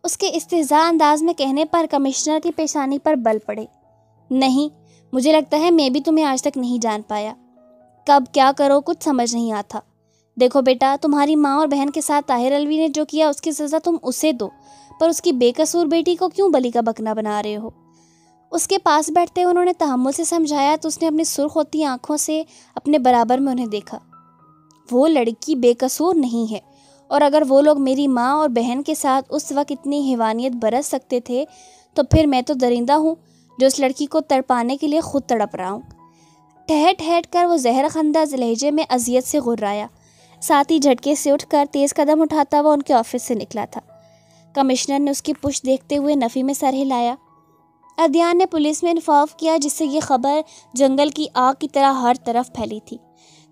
उसके इस्तेजा अंदाज में कहने पर कमिश्नर की पेशानी पर बल पड़े। नहीं, मुझे लगता है मैं भी तुम्हें आज तक नहीं जान पाया। कब क्या करो, कुछ समझ नहीं आता। देखो बेटा, तुम्हारी माँ और बहन के साथ ताहिर अलवी ने जो किया, उसकी सज़ा तुम उसे दो। पर उसकी बेकसूर बेटी को क्यों बली का बकना बना रहे हो? उसके पास बैठते हुए उन्होंने तहमुल से समझाया तो उसने अपनी सुर्ख होती आँखों से अपने बराबर में उन्हें देखा। वो लड़की बेकसूर नहीं है और अगर वो लोग मेरी माँ और बहन के साथ उस वक्त इतनी हिवानियत बरस सकते थे तो फिर मैं तो दरिंदा हूँ जो उस लड़की को तड़पाने के लिए खुद तड़प रहा हूँ। ठहर ठहर कर वो जहर खंदाज लहजे में अजियत से गुर्राया। साथ ही झटके से उठकर तेज़ कदम उठाता हुआ उनके ऑफ़िस से निकला था। कमिश्नर ने उसकी पुश देखते हुए नफ़ी में सर हिलाया। अदियान ने पुलिस में इन्फॉर्म किया, जिससे ये खबर जंगल की आग की तरह हर तरफ़ फैली थी।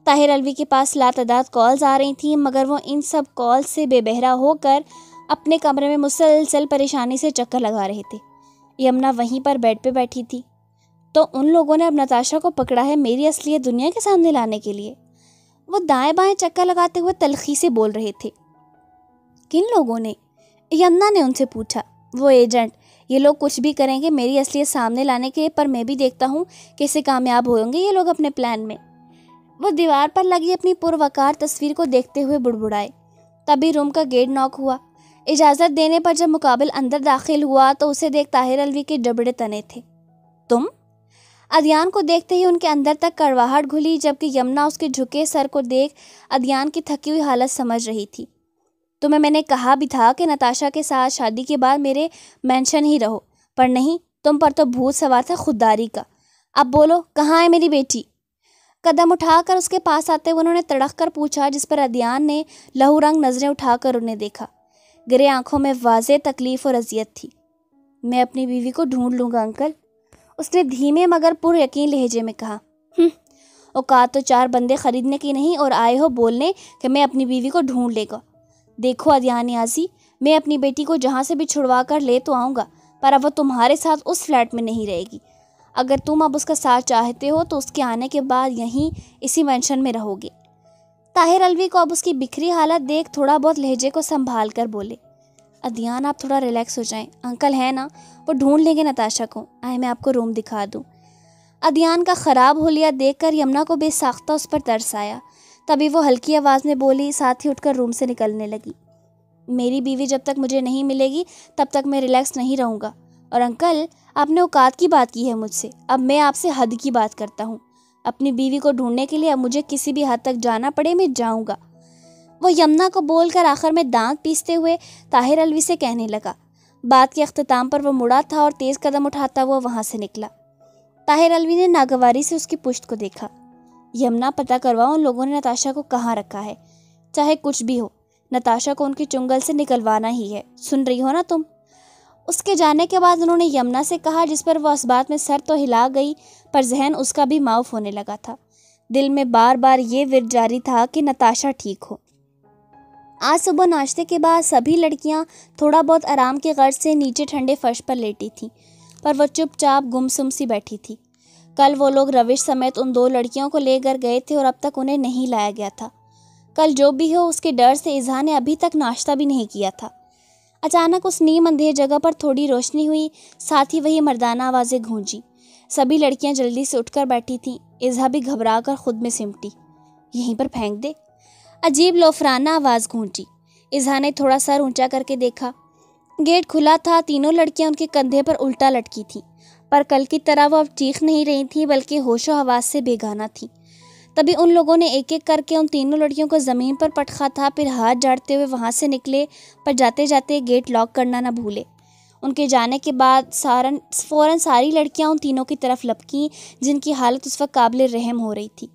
ताहिर अलवी के पास लातदाद कॉल्स आ रही थी, मगर वो इन सब कॉल्स से बेबहरा होकर अपने कमरे में मुसलसल परेशानी से चक्कर लगा रहे थे। यमुना वहीं पर बेड पे बैठी थी। तो उन लोगों ने अब नताशा को पकड़ा है मेरी असलियत दुनिया के सामने लाने के लिए। वो दाएँ बाएँ चक्कर लगाते हुए तलखी से बोल रहे थे। किन लोगों ने? यमुना ने उनसे पूछा, वो एजेंट, ये लोग कुछ भी करेंगे मेरी असलियत सामने लाने के पर मैं भी देखता हूँ कैसे कामयाब होंगे ये लोग अपने प्लान में। वो दीवार पर लगी अपनी पुरवकार तस्वीर को देखते हुए बुड़बुड़ाए। तभी रूम का गेट नॉक हुआ। इजाज़त देने पर जब मुकाबिल अंदर दाखिल हुआ तो उसे देख ताहिर अलवी के जबड़े तने थे। तुम? अदियान को देखते ही उनके अंदर तक कड़वाहट घुली, जबकि यमुना उसके झुके सर को देख अदियान की थकी हुई हालत समझ रही थी। तुम्हें मैंने कहा भी था कि नताशा के साथ शादी के बाद मेरे मेंशन ही रहो। पर नहीं तुम पर तो भूत सवार था खुददारी का। अब बोलो कहाँ है मेरी बेटी? कदम उठाकर उसके पास आते हुए उन्होंने तड़क कर पूछा जिस पर अदियान ने लहू रंग नज़रें उठाकर उन्हें देखा। गिरे आँखों में वाज तकलीफ़ और अजियत थी। मैं अपनी बीवी को ढूंढ लूँगा अंकल। उसने धीमे मगर पुर यकीन लहजे में कहा हम्म, औकात तो चार बंदे खरीदने की नहीं और आए हो बोलने कि मैं अपनी बीवी को ढूंढ लेगा। देखो अदियान न्याजी मैं अपनी बेटी को जहाँ से भी छुड़वा कर ले तो आऊँगा, पर अब वो तुम्हारे साथ उस फ्लैट में नहीं रहेगी। अगर तुम अब उसका साथ चाहते हो तो उसके आने के बाद यहीं इसी मेंशन में रहोगे। ताहिर अलवी को अब उसकी बिखरी हालत देख थोड़ा बहुत लहजे को संभाल कर बोले, अदियान, आप थोड़ा रिलैक्स हो जाएँ। अंकल है ना, वो ढूंढ लेंगे नताशा को। आए, मैं आपको रूम दिखा दूँ। अदियान का ख़राब होलिया देख कर यमुना को बेसाख्ता उस पर तरस आया। तभी वो हल्की आवाज़ में बोली, साथ ही उठकर रूम से निकलने लगी। मेरी बीवी जब तक मुझे नहीं मिलेगी, तब तक मैं रिलैक्स नहीं रहूँगा। और अंकल, आपने औकात की बात की है मुझसे। अब मैं आपसे हद की बात करता हूँ। अपनी बीवी को ढूँढने के लिए अब मुझे किसी भी हद तक जाना पड़े, मैं जाऊँगा। वो यमुना को बोलकर आखिर में दांत पीसते हुए ताहिर अलवी से कहने लगा। बात के अख्ताम पर वो मुड़ा था और तेज़ कदम उठाता हुआ वहाँ से निकला। ताहिर अलवी ने नागवारी से उसकी पुश्त को देखा। यमुना पता करवाओ उन लोगों ने नताशा को कहाँ रखा है? चाहे कुछ भी हो, नताशा को उनके चुंगल से निकलवाना ही है। सुन रही हो ना तुम? उसके जाने के बाद उन्होंने यमुना से कहा, जिस पर वह इस बात में सर तो हिला गई, पर जहन उसका भी माउफ होने लगा था। दिल में बार बार ये विर जारी था कि नताशा ठीक हो। आज सुबह नाश्ते के बाद सभी लड़कियाँ थोड़ा बहुत आराम के गर्ज से नीचे ठंडे फर्श पर लेटी थीं, पर वह चुपचाप गुमसुम सी बैठी थी। कल वो लोग रविश समेत उन दो लड़कियों को लेकर गए थे और अब तक उन्हें नहीं लाया गया था। कल जो भी हो, उसके डर से इजहा ने अभी तक नाश्ता भी नहीं किया था। अचानक उस नीम अंधेर जगह पर थोड़ी रोशनी हुई, साथ ही वही मर्दाना आवाज़ें गूंजी। सभी लड़कियाँ जल्दी से उठकर बैठी थीं, इजहा भी घबरा कर खुद में सिमटी। यहीं पर फेंक दे। अजीब लोफराना आवाज़ गूंजी। इजहा ने थोड़ा सर ऊँचा करके देखा। गेट खुला था, तीनों लड़कियाँ उनके कंधे पर उल्टा लटकी थीं। पर कल की तरह वो अब चीख नहीं रही थी, बल्कि होशो हवास से बेगाना थी। तभी उन लोगों ने एक एक करके उन तीनों लड़कियों को ज़मीन पर पटखा था, फिर हाथ झाड़ते हुए वहाँ से निकले, पर जाते जाते गेट लॉक करना ना भूले। उनके जाने के बाद सारन, फ़ौरन सारी लड़कियाँ उन तीनों की तरफ़ लपकीं, जिनकी हालत उस वक्त काबिल रहम हो रही थी।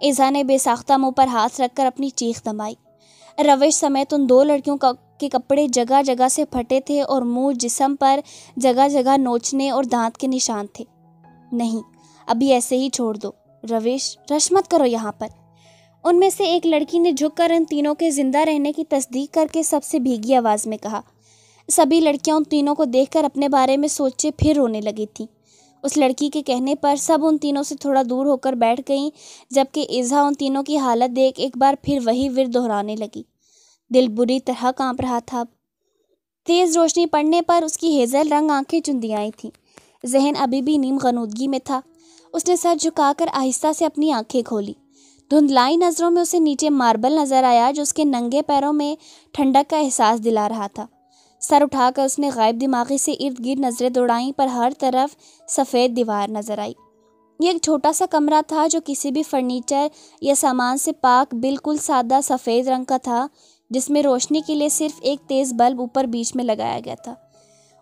ईज़ा ने बेसाख्ता मुँह पर हाथ रखकर अपनी चीख दमाई रविश समेत उन दो लड़कियों का के कपड़े जगह जगह से फटे थे और मुँह जिसम पर जगह जगह नोचने और दांत के निशान थे। नहीं, अभी ऐसे ही छोड़ दो। रवेश, रश मत करो यहाँ पर। उनमें से एक लड़की ने झुककर इन तीनों के ज़िंदा रहने की तस्दीक करके सबसे भीगी आवाज़ में कहा। सभी लड़कियाँ उन तीनों को देखकर अपने बारे में सोचे फिर रोने लगी थी। उस लड़की के कहने पर सब उन तीनों से थोड़ा दूर होकर बैठ गईं, जबकि इज़ा उन तीनों की हालत देख एक बार फिर वही विर दोहराने लगी। दिल बुरी तरह काँप रहा था। तेज़ रोशनी पड़ने पर उसकी हेजल रंग आँखें चुंदी आई थीं। जहन अभी भी नीम गनूदगी में था। उसने सर झुकाकर आहिस्ता से अपनी आँखें खोली। धुंधलाई नज़रों में उसे नीचे मार्बल नज़र आया जो उसके नंगे पैरों में ठंडक का एहसास दिला रहा था। सर उठाकर उसने गायब दिमागी से इर्द गिर्द नज़रें दौड़ाईं पर हर तरफ़ सफ़ेद दीवार नज़र आई। ये एक छोटा सा कमरा था जो किसी भी फर्नीचर या सामान से पाक, बिल्कुल सादा सफ़ेद रंग का था। जिसमें रोशनी के लिए सिर्फ़ एक तेज़ बल्ब ऊपर बीच में लगाया गया था।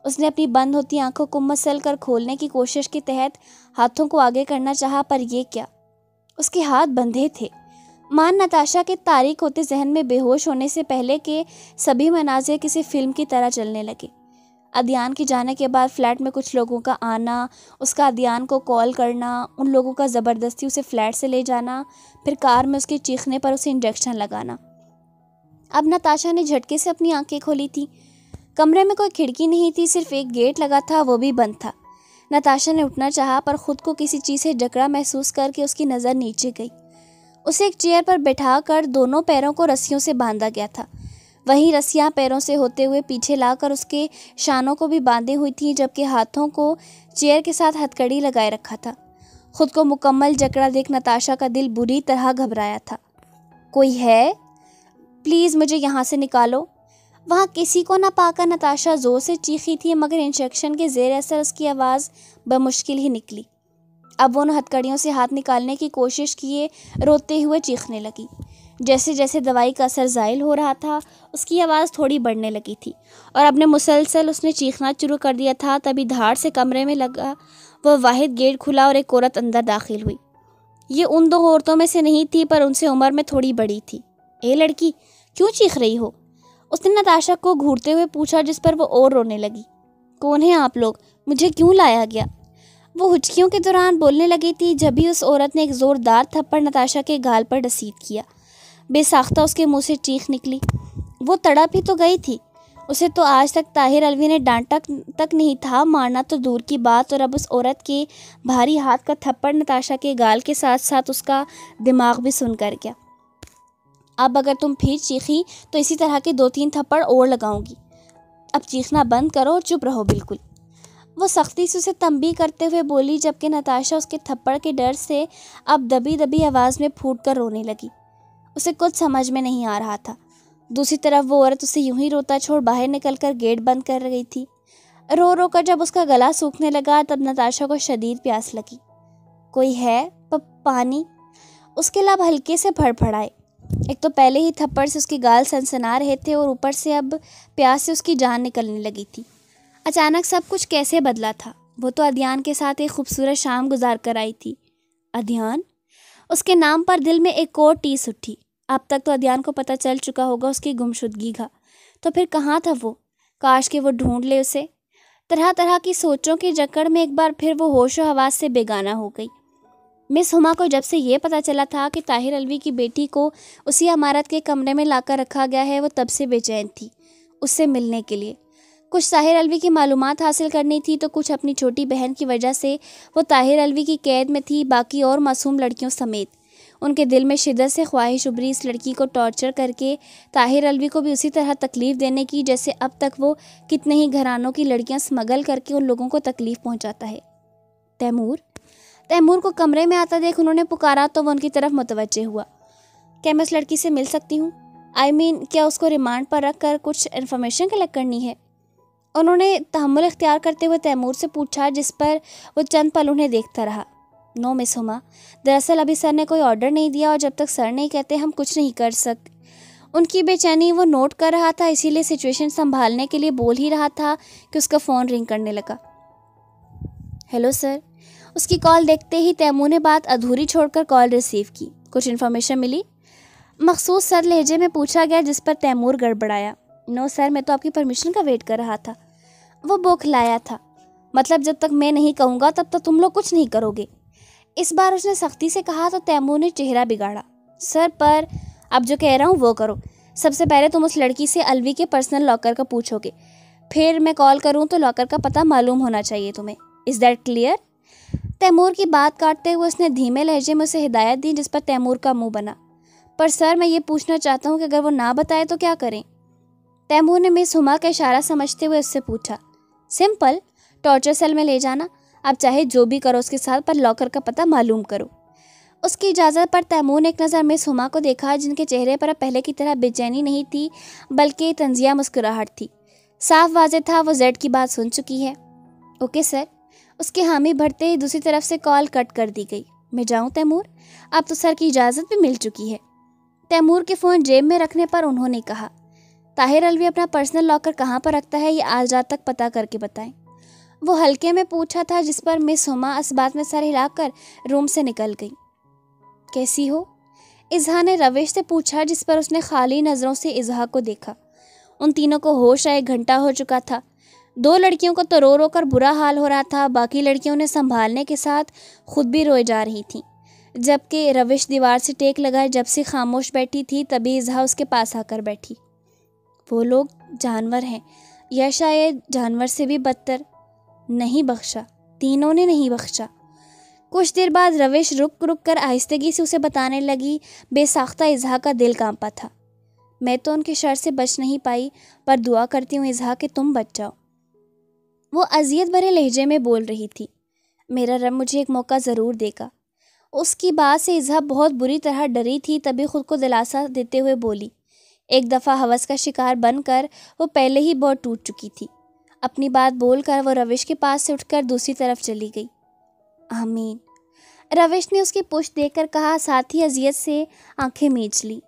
उसने अपनी बंद होती आँखों को मसल कर खोलने की कोशिश के तहत हाथों को आगे करना चाहा, पर यह क्या? उसके हाथ बंधे थे। मान नताशा के तारीख होते जहन में बेहोश होने से पहले के सभी मनाजिर किसी फ़िल्म की तरह चलने लगे। अध्ययन के जाने के बाद फ्लैट में कुछ लोगों का आना, उसका अध्ययन को कॉल करना, उन लोगों का ज़बरदस्ती उसे फ्लैट से ले जाना, फिर कार में उसके चीखने पर उसे इंजेक्शन लगाना। अब नताशा ने झटके से अपनी आँखें खोली थी। कमरे में कोई खिड़की नहीं थी, सिर्फ़ एक गेट लगा था, वो भी बंद था। नताशा ने उठना चाहा, पर खुद को किसी चीज़ से जकड़ा महसूस करके उसकी नज़र नीचे गई। उसे एक चेयर पर बैठा कर दोनों पैरों को रस्सियों से बांधा गया था। वहीं रस्सियाँ पैरों से होते हुए पीछे लाकर उसके शानों को भी बांधी हुई थी, जबकि हाथों को चेयर के साथ हथकड़ी लगाए रखा था। खुद को मुकम्मल जकड़ा देख नताशा का दिल बुरी तरह घबराया था। कोई है? प्लीज़ मुझे यहाँ से निकालो। वहाँ किसी को ना पाकर नताशा ज़ोर से चीखी थी, मगर इंजेक्शन के जेर असर उसकी आवाज़ बमुश्किल ही निकली। अब वो उन हथकड़ियों से हाथ निकालने की कोशिश किए, रोते हुए चीखने लगी। जैसे जैसे दवाई का असर ज़ायल हो रहा था, उसकी आवाज़ थोड़ी बढ़ने लगी थी, और अपने मुसलसल उसने चीखना शुरू कर दिया था, तभी धार से कमरे में लगा, वह वाहिद गेट खुला और एक औरत अंदर दाखिल हुई। ये उन दो औरतों में से नहीं थी, पर उनसे उम्र में थोड़ी बड़ी थी। ए, लड़की, क्यों चीख रही हो? उसने नताशा को घूरते हुए पूछा, जिस पर वो और रोने लगी। कौन है आप लोग? मुझे क्यों लाया गया? वो हुचकियों के दौरान बोलने लगी थी, जब भी उस औरत ने एक ज़ोरदार थप्पड़ नताशा के गाल पर डसीत किया। बेसाख्ता उसके मुँह से चीख निकली। वो तड़प ही तो गई थी। उसे तो आज तक ताहिर अलवी ने डांटा तक नहीं था मारना तो दूर की बात, और अब उस औरत के भारी हाथ का थप्पड़ नताशा के गाल के साथ साथ उसका दिमाग भी सुन कर गया। अब अगर तुम फिर चीखी तो इसी तरह के दो तीन थप्पड़ और लगाऊँगी। अब चीखना बंद करो और चुप रहो बिल्कुल। वो सख्ती से उसे तंबी करते हुए बोली, जबकि नताशा उसके थप्पड़ के डर से अब दबी दबी आवाज़ में फूट कर रोने लगी। उसे कुछ समझ में नहीं आ रहा था। दूसरी तरफ़ वो औरत उसे यूँ ही रोता छोड़ बाहर निकल कर गेट बंद कर रही थी। रो रो कर जब उसका गला सूखने लगा, तब नताशा को शदीद प्यास लगी। कोई है पानी उसके लब हल्के से फड़फड़ाए। एक तो पहले ही थप्पड़ से उसकी गाल सनसना रहे थे और ऊपर से अब प्यास से उसकी जान निकलने लगी थी। अचानक सब कुछ कैसे बदला था? वो तो अध्ययन के साथ एक खूबसूरत शाम गुजार कर आई थी। अध्ययन उसके नाम पर दिल में एक और टीस उठी। अब तक तो अध्ययन को पता चल चुका होगा उसकी गुमशुदगी का। तो फिर कहाँ था वो? काश के वो ढूंढ ले उसे। तरह तरह की सोचों की जकड़ में एक बार फिर वो होशो हवास से बेगाना हो गई। मिस हुमा को जब से ये पता चला था कि ताहिर अलवी की बेटी को उसी इमारत के कमरे में लाकर रखा गया है, वो तब से बेचैन थी, उससे मिलने के लिए। कुछ ताहिर अलवी की मालूम हासिल करनी थी तो कुछ अपनी छोटी बहन की वजह से वो ताहिर अलवी की कैद में थी, बाकी और मासूम लड़कियों समेत। उनके दिल में शिदत से ख्वाहिश उभरी इस लड़की को टॉर्चर करके ताहिर अलवी को भी उसी तरह तकलीफ़ देने की, जैसे अब तक वो कितने ही घरानों की लड़कियाँ स्मगल करके उन लोगों को तकलीफ़ पहुंचाता है। तैमूर तैमूर को कमरे में आता देख उन्होंने पुकारा तो वह उनकी तरफ़ मुतवजह हुआ। क्या मैं उस लड़की से मिल सकती हूँ? आई I मीन mean, क्या उसको रिमांड पर रख कर कुछ इन्फॉर्मेशन कलेक्ट करनी है? उन्होंने तहमुल इख्तियार करते हुए तैमूर से पूछा जिस पर वो चंद पल उन्हें देखता रहा। नो मिस हुमा दरअसल अभी सर ने कोई ऑर्डर नहीं दिया और जब तक सर नहीं कहते हम कुछ नहीं कर सकते उनकी बेचैनी वो नोट कर रहा था इसीलिए सिचुएशन संभालने के लिए बोल ही रहा था कि उसका फ़ोन रिंग करने लगा। हेलो सर उसकी कॉल देखते ही तैमूर ने बात अधूरी छोड़कर कॉल रिसीव की। कुछ इन्फॉर्मेशन मिली? मखसूस सर लहजे में पूछा गया, जिस पर तैमूर गड़बड़ाया। नो सर, मैं तो आपकी परमिशन का वेट कर रहा था। वो बौखलाया था। मतलब जब तक मैं नहीं कहूँगा, तब तक तुम लोग कुछ नहीं करोगे। इस बार उसने सख्ती से कहा तो तैमूर ने चेहरा बिगाड़ा। सर, पर अब जो कह रहा हूँ, वो करो। सबसे पहले तुम उस लड़की से अलवी के पर्सनल लॉकर का पूछोगे। फिर मैं कॉल करूँ तो लॉकर का पता मालूम होना चाहिए तुम्हें। इज़ दैट क्लियर तैमूर की बात काटते हुए उसने धीमे लहजे में उसे हिदायत दी जिस पर तैमूर का मुँह बना। पर सर, मैं ये पूछना चाहता हूँ कि अगर वो ना बताए तो क्या करें? तैमूर ने मिस हुमा का इशारा समझते हुए उससे पूछा, सिंपल, टॉर्चर सेल में ले जाना। अब चाहे जो भी करो उसके साथ, पर लॉकर का पता मालूम करो। उसकी इजाज़त पर तैमूर ने एक नज़र मिस हुमा को देखा, जिनके चेहरे पर अब पहले की तरह बेचैनी नहीं थी, बल्कि तंजिया मुस्कुराहट थी। साफ़ वाजे था, वो जेड की बात सुन चुकी है। Okay, sir. उसके हामी भरते ही दूसरी तरफ़ से कॉल कट कर दी गई। मैं जाऊँ तैमूर? अब तो सर की इजाज़त भी मिल चुकी है। तैमूर के फ़ोन जेब में रखने पर उन्होंने कहा, ताहिर अलवी अपना पर्सनल लॉकर कहाँ पर रखता है, ये आज रात तक पता करके बताएँ। वो हल्के में पूछा था, जिस पर मिस हुमा इस बात में सर हिलाकर रूम से निकल गई। कैसी हो? इजहा ने रवेश से पूछा, जिस पर उसने खाली नज़रों से इजहा को देखा। उन तीनों को होश आए, घंटा हो चुका था। दो लड़कियों को तो रो रो कर बुरा हाल हो रहा था, बाकी लड़कियों ने संभालने के साथ खुद भी रोए जा रही थी। जबकि रविश दीवार से टेक लगाए जब से खामोश बैठी थी, तभी इजहा उसके पास आकर बैठी। वो लोग जानवर हैं, या शायद जानवर से भी बदतर। नहीं बख्शा, तीनों ने नहीं बख्शा। कुछ देर बाद रविश रुक रुक कर आहिस्तगी से उसे बताने लगी, बेसाख्ता इजहा का दिल कांपा था। मैं तो उनके शर से बच नहीं पाई, पर दुआ करती हूँ इजहा कि तुम बच जाओ। वो अजियत भरे लहजे में बोल रही थी, मेरा रब मुझे एक मौका ज़रूर देगा। उसकी बात से इजहा बहुत बुरी तरह डरी थी, तभी खुद को दिलासा देते हुए बोली, एक दफ़ा हवस का शिकार बनकर वो पहले ही बहुत टूट चुकी थी। अपनी बात बोलकर वो रविश के पास से उठकर दूसरी तरफ़ चली गई। आमीन। रविश ने उसकी पुष्ट देखकर कहा, साथ ही अजियत से आँखें मीच ली।